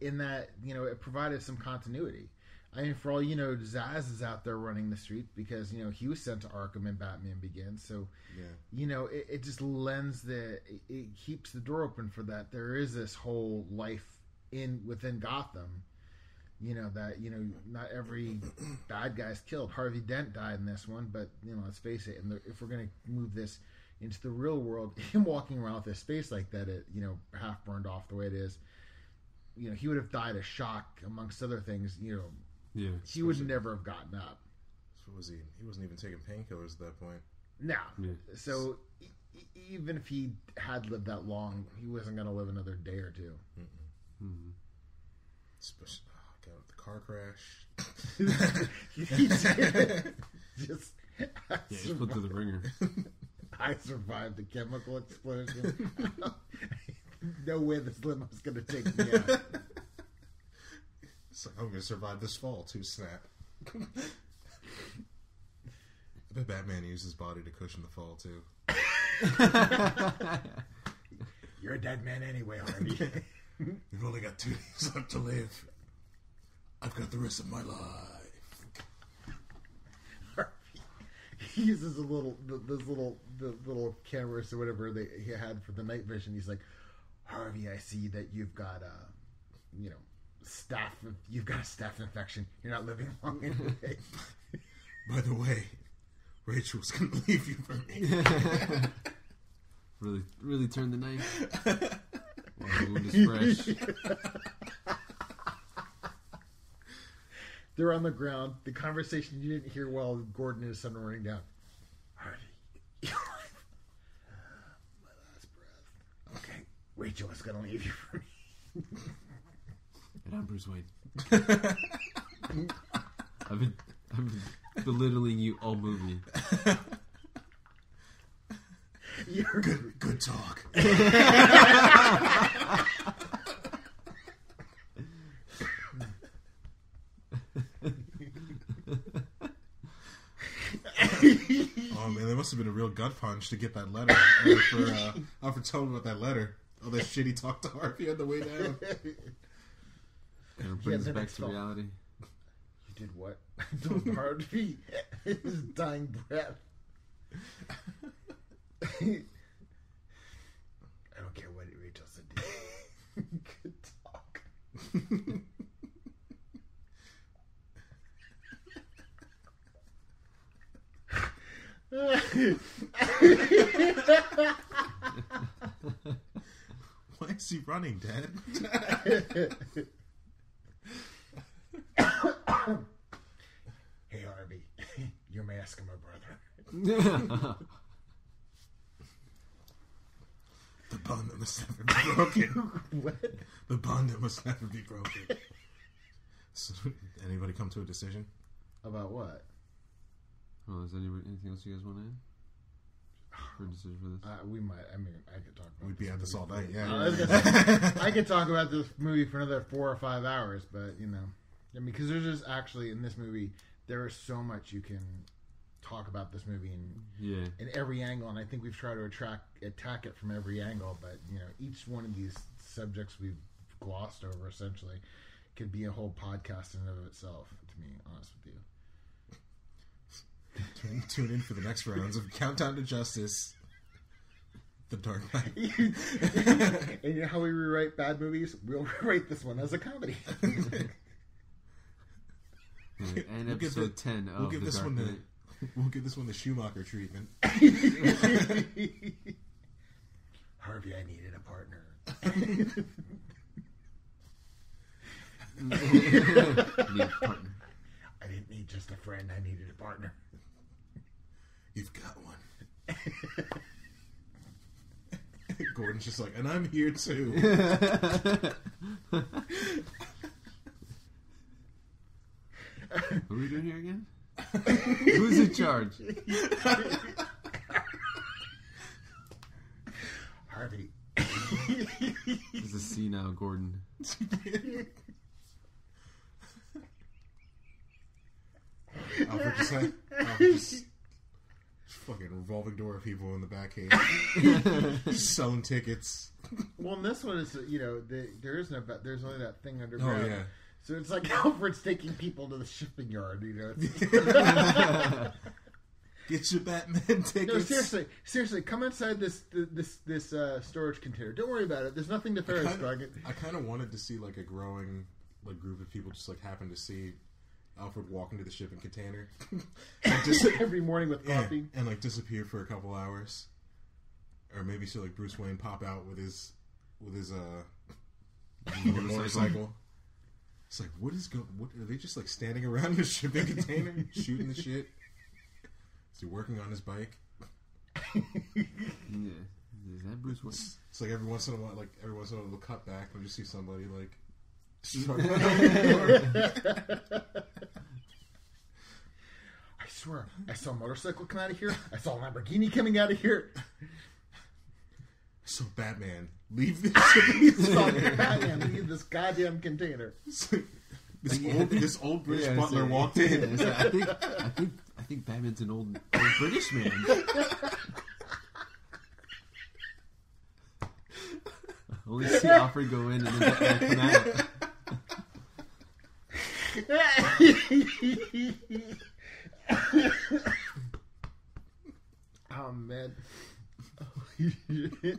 In that, you know, it provided some continuity. I mean, for all you know, Zsasz is out there running the street because you know he was sent to Arkham and Batman Begins. So Yeah, you know, it, it just lends the it, it keeps the door open for that. There is this whole life in within Gotham. You know that you know not every bad guy's killed. Harvey Dent died in this one, but you know let's face it. And if we're gonna move this into the real world, him walking around with a space like that, it you know half burned off the way it is. You know he would have died of shock amongst other things. You know Yeah, he would never have gotten up. so was he? He wasn't even taking painkillers at that point. No. yeah. So e- e- even if he had lived that long, he wasn't going to live another day or two. hmm Especially, oh god, the car crash. He did. just, I, Yeah, he's put through the ringer. I survived the chemical explosion. no way this limo's going to take me out. It's like, I'm gonna survive this fall too. Snap. I bet Batman used his body to cushion the fall too. You're a dead man anyway, Harvey. You've only got two days left to live. I've got the rest of my life. Harvey. He uses a little, th- this little, the little cameras or whatever they he had for the night vision. He's like, Harvey, I see that you've got a, you know, staph. You've got a staph infection. You're not living long anyway. By the way, Rachel's gonna leave you for me. Really, really turn the knife. While the wound is fresh. They're on the ground. The conversation you didn't hear while Gordon and his son were running down. Harvey, my last breath. Okay, Rachel is gonna leave you for me. And I'm Bruce Wayne. I've been, I've been belittling you all movie. You're Good, good talk. oh man, there must have been a real gut to get that letter. Uh, for uh, for telling about that letter. All that shit he talked to Harvey on the way down. And it brings the us back to film. reality. You did what? I told Harvey his dying breath. I don't care what Rachel said. Good talk. Why is he running, Dad? hey Harvey, you're masking my Eskimo brother. the bond that must never be broken. What? The bond that must never be broken. So, anybody come to a decision? About what? Well, is anybody, anything else you guys want to add? For decision for this? Uh, we might. I mean, I could talk about. We'd be at this all night, Uh, I, yeah. was gonna say, I could talk about this movie for another four or five hours, but you know, I mean, because there's just actually in this movie there is so much you can talk about this movie in Yeah. in every angle, and I think we've tried to attract attack it from every angle. But you know, each one of these subjects we've glossed over essentially. could be a whole podcast in and of itself. To me, honest with you. Tune, tune in for the next rounds of Countdown to Justice. The Dark Knight. and you know how we rewrite bad movies? We'll rewrite this one as a comedy. Yeah, and We'll give episode the- ten of We'll give the this Dark one Knight. the we'll give this one the Schumacher treatment. Harvey, I needed a partner. Need a partner. I didn't need just a friend. I needed a partner. You've got one. Gordon's just like, and I'm here too. What are we doing here again? Who's in charge? Harvey. This is a senile Gordon. Alfred just like, Alfred just fucking revolving door of people in the Batcave, just selling tickets. well, and this one is, you know, the, there is no, ba- there's only that thing Oh underground. yeah, So it's like Alfred's taking people to the shipping yard, you know. Get your Batman tickets. no, seriously, seriously, come inside this this this uh, storage container. Don't worry about it. There's nothing nefarious Kinda- about it. I kind of wanted to see like a growing like group of people just like happen to see Alfred walk into the shipping container and just Every morning with yeah, coffee. and like disappear for a couple hours, or maybe see like Bruce Wayne pop out with his with his uh motorcycle. motorcycle. It's like what is going? What are they just like standing around the shipping container shooting the shit? Is he working on his bike? Yeah. Is that Bruce Wayne? It's like every once in a while, like every once in a while, they'll cut back and just see somebody like. I swear, I saw a motorcycle come out of here. I saw a Lamborghini coming out of here. so Batman, leave this shipping Batman leave this goddamn container. this old this old British Yeah, butler so- walked yeah, in. so I think I think I think Batman's an old, old British man. I only see Alfred go in and then Batman come out. oh man. Holy shit.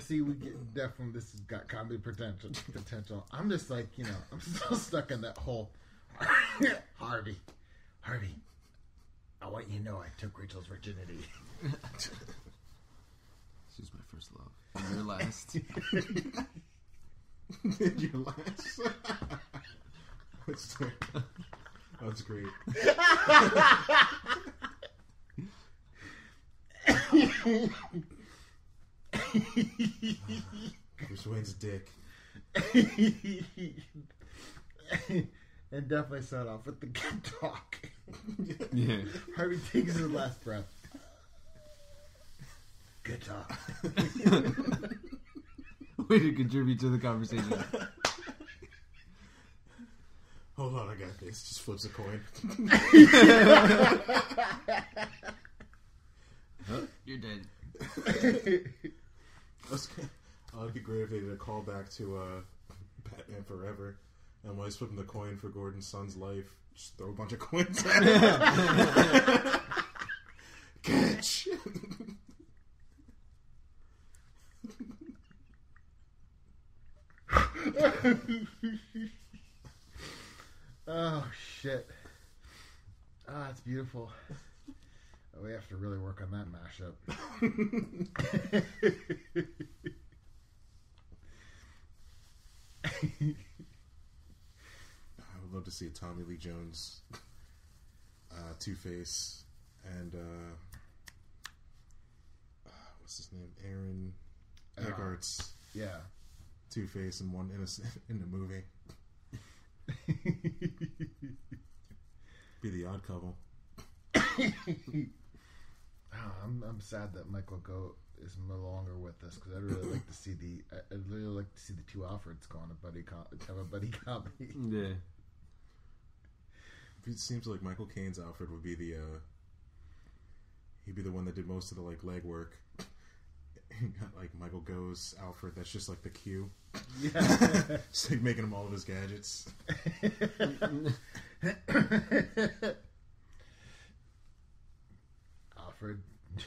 See, we get definitely this has got comedy potential. Potential. I'm just like you know, I'm still stuck in that whole Harvey, Harvey. I want you to know I took Rachel's virginity. She's my first love. And your last. Did your last. That's, that's great. Bruce Wayne's dick. and definitely start off with the good talk. Yeah. Harvey takes his last breath. Good talk. Way to contribute to the conversation. Hold on, I got this. Just flips a coin. You're dead. Oh, it'd be great if they did a callback to uh, Batman Forever. And while he's flipping the coin for Gordon's son's life, just throw a bunch of coins at him. Catch! oh shit. Ah, it's beautiful. Oh, we have to really work on that mashup. I would love to see a Tommy Lee Jones, uh, Two Face, and uh, uh, what's his name? Aaron Uh, yeah. Two Face and one innocent in the movie. Be the odd couple. Oh, I'm I'm sad that Michael Gough is no longer with us because I'd really like to see the I- I'd really like to see the two Alfreds go on a buddy com- have a buddy comedy. Yeah. It seems like Michael Caine's Alfred would be the uh, he'd be the one that did most of the like legwork. Got, like Michael Gough's Alfred. That's just like the cue. Yeah. It's like making him all of his gadgets. Alfred,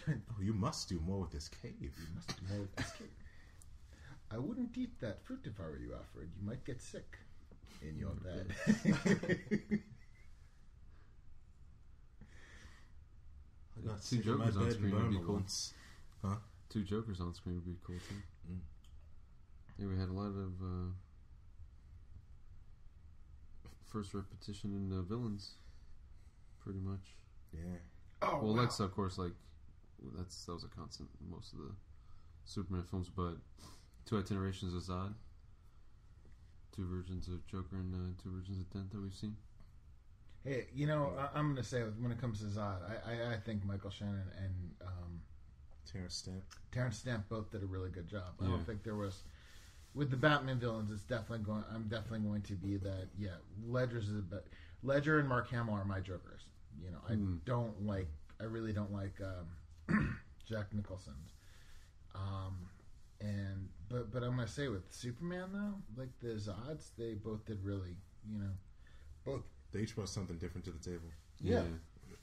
Oh, you must do more with this cave. you must know this kid. I wouldn't eat that fruit if I were you, Alfred. You might get sick in your mm, bed. I got Two sick in my Jokers on bed in screen would Burma cool. once. Two Jokers on screen would be cool too. Mm. Yeah, we had a lot of uh, first repetition in the villains, pretty much. Yeah. oh, well, wow. Lex, of course, like that's that was a constant in most of the Superman films, but two itinerations of Zod, two versions of Joker, and uh, two versions of Dent that we've seen. Hey, you know, I, I'm going to say when it comes to Zod, I, I, I think Michael Shannon and um, Terrence Stamp. Terrence Stamp both did a really good job. I Yeah. don't think there was with the Batman villains. It's definitely going. I'm definitely going to be that. Yeah, Ledger's is a bit. Ledger and Mark Hamill are my Jokers. You know, I Hmm. don't like. I really don't like um, Jack Nicholson. Um, and but but I'm gonna say with Superman though, like the Zods, they both did really. You know, both. They each brought something different to the table. Yeah.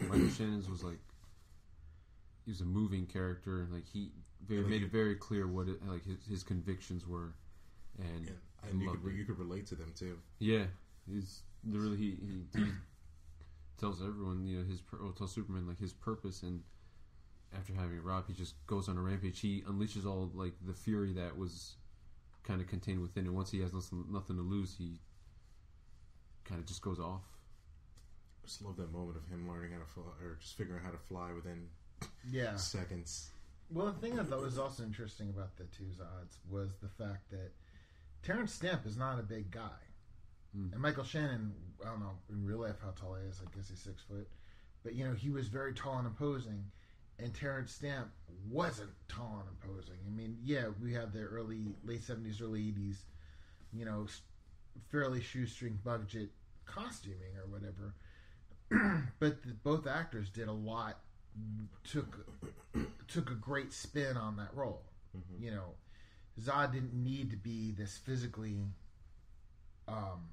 Michael Shannon's was like he was a moving character. Like he very, Like made you- it very clear what it, like his, his convictions were, and And, and you could you could relate to them too. Yeah, he's literally he, he, he tells everyone you know his or tells Superman like his purpose, and after having Rob, he just goes on a rampage. He unleashes all like the fury that was kind of contained within, and once he has nothing, nothing to lose, he kind of just goes off. I just love that moment of him learning how to fly, or just figuring out how to fly within Yeah. seconds. Well, the thing I thought was also interesting about the two Zods was the fact that Terrence Stamp is not a big guy. Mm. And Michael Shannon, I don't know in real life how tall he is. I guess he's six foot. But, you know, he was very tall and imposing. And Terrence Stamp wasn't tall and imposing. I mean, yeah, we had the early, late 70s, early 80s, you know, fairly shoestring budget costuming or whatever. but the, both actors did a lot, took took a great spin on that role. Mhm. You know, Zod didn't need to be this physically um,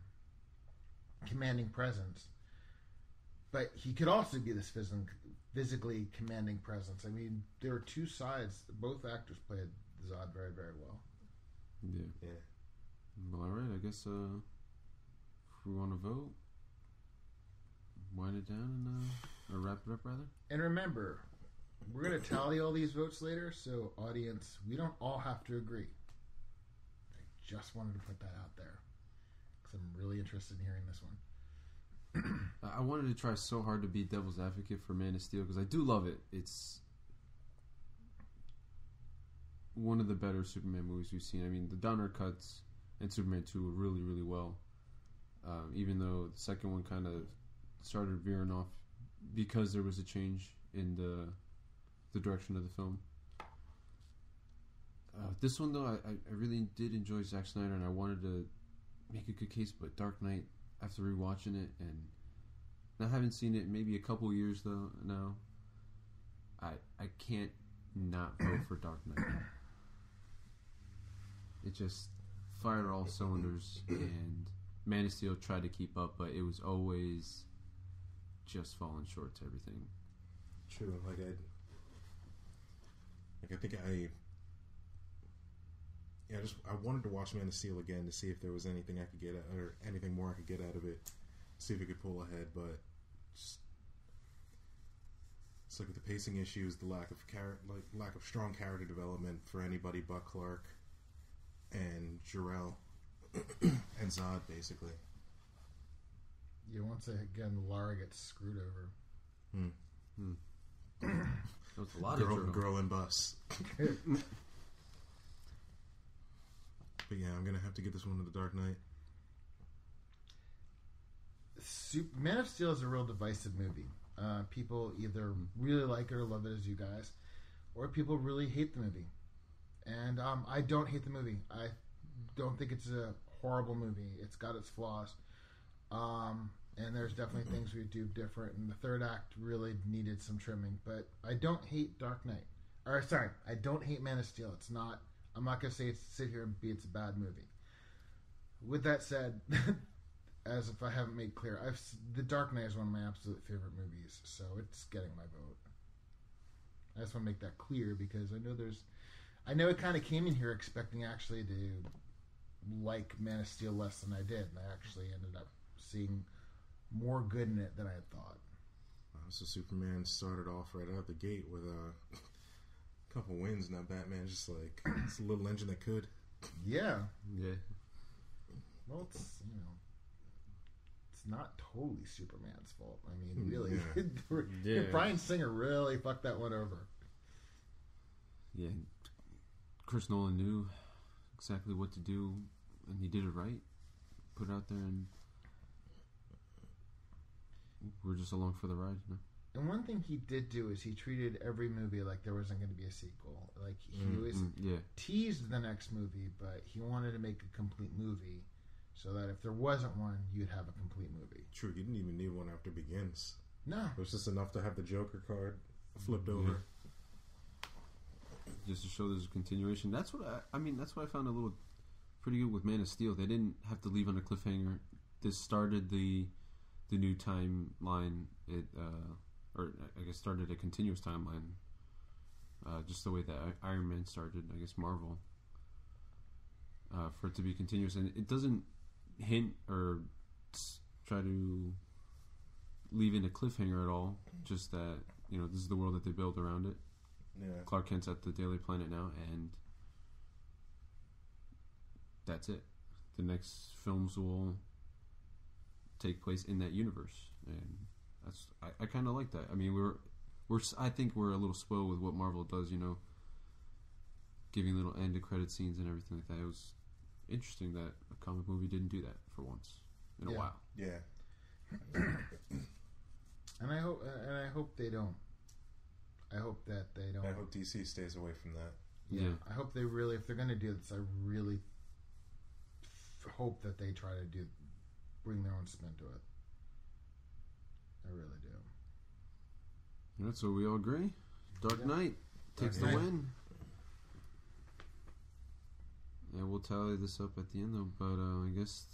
commanding presence, but he could also be this phys- physically commanding presence. I mean, there are two sides. Both actors played Zod very, very well. Yeah. Yeah. Well, all right. I guess uh, if we want to vote, wind it down and uh, or wrap it up rather. And remember, we're going to tally all these votes later, so audience, we don't all have to agree. I just wanted to put that out there because I'm really interested in hearing this one. I- wanted to try so hard to be devil's advocate for Man of Steel because I do love it. It's one of the better Superman movies we've seen. I mean, the Donner cuts and Superman Two were really, really well. Um, even though the second one kind of started veering off because there was a change in the the direction of the film. Uh, this one though, I, I really did enjoy Zack Snyder, and I wanted to make a good case. But Dark Knight, after rewatching it and I haven't seen it maybe a couple years though now. I I can't not vote for Dark Knight. It just fired all cylinders and Man of Steel tried to keep up, but it was always just falling short to everything. True. Like I, like I think I, yeah, I just I wanted to watch Man of Steel again to see if there was anything I could get out, or anything more I could get out of it. See if it could pull ahead, but just, it's like with the pacing issues, the lack of char- like lack of strong character development for anybody but Clark and Jor-El and Zod, basically. Yeah, once again, Lara gets screwed over. That was a lot girl, of Joe. girl and bus. but yeah, I'm gonna have to get this one to the Dark Knight. Sup- Man of Steel is a real divisive movie. Uh, people either really like it or love it as you guys, or people really hate the movie. And um, I don't hate the movie. I don't think it's a horrible movie. It's got its flaws. Um, and there's definitely things we do different. And the third act really needed some trimming, but I don't hate Dark Knight. Or sorry, I don't hate Man of Steel. It's not. I'm not gonna say it's, sit here and be it's a bad movie. With that said, as if I haven't made clear, I've The Dark Knight is one of my absolute favorite movies, so it's getting my vote. I just want to make that clear because I know there's, I know it kind of came in here expecting actually to like Man of Steel less than I did, and I actually ended up seeing more good in it than I had thought. Uh, so Superman started off right out the gate with a couple wins. And now Batman just like it's a little engine that could. Yeah, Yeah. well, it's you know, it's not totally Superman's fault. I mean, really, Yeah. Bryan Singer really fucked that one over. Yeah. Chris Nolan knew exactly what to do, and he did it right. Put it out there, and we're just along for the ride. You know? And one thing he did do is he treated every movie like there wasn't going to be a sequel. Like he Mm, was Mm, yeah. teased the next movie, but he wanted to make a complete movie so that if there wasn't one, you'd have a complete movie. True, you didn't even need one after Begins. No, It was just enough to have the Joker card flipped Yeah. over. just to show there's a continuation. That's what I, I mean. That's what I found a little pretty good with Man of Steel. They didn't have to leave on a cliffhanger. This started the the new timeline. It uh, or I guess started a continuous timeline. Uh, just the way that Iron Man started, I guess Marvel. Uh, for it to be continuous, and it doesn't hint or try to leave in a cliffhanger at all. Just that you know this is the world that they build around it. Yeah. Clark Kent's at the Daily Planet now, and that's it. The next films will take place in that universe, and that's I, I kind of like that. I mean, we're we're s- I think we're a little spoiled with what Marvel does, you know, giving little end of credit scenes and everything like that. It was interesting that a comic movie didn't do that for once in a while. Yeah. and I hope uh, and I hope they don't. I hope that they don't. I hope DC stays away from that. yeah, Yeah. I hope they really, if they're going to do this, I really f- hope that they try to do bring their own spin to it. I really do. All right, so we all agree. Dark Yeah. Knight takes the Knight. win. Yeah, we'll tally this up at the end though. But uh, I guess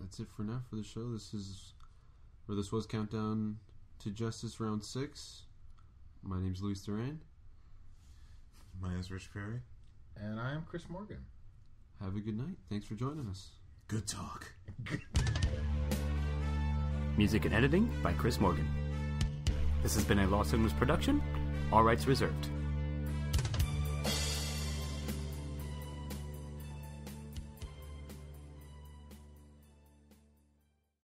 that's it for now for the show. This is, or this was Countdown to Justice Round Six. My name's Luis Duran. My name's Rich Perry. And I am Chris Morgan. Have a good night. Thanks for joining us. Good talk. Music and editing by Chris Morgan. This has been a Lost Signals production, all rights reserved.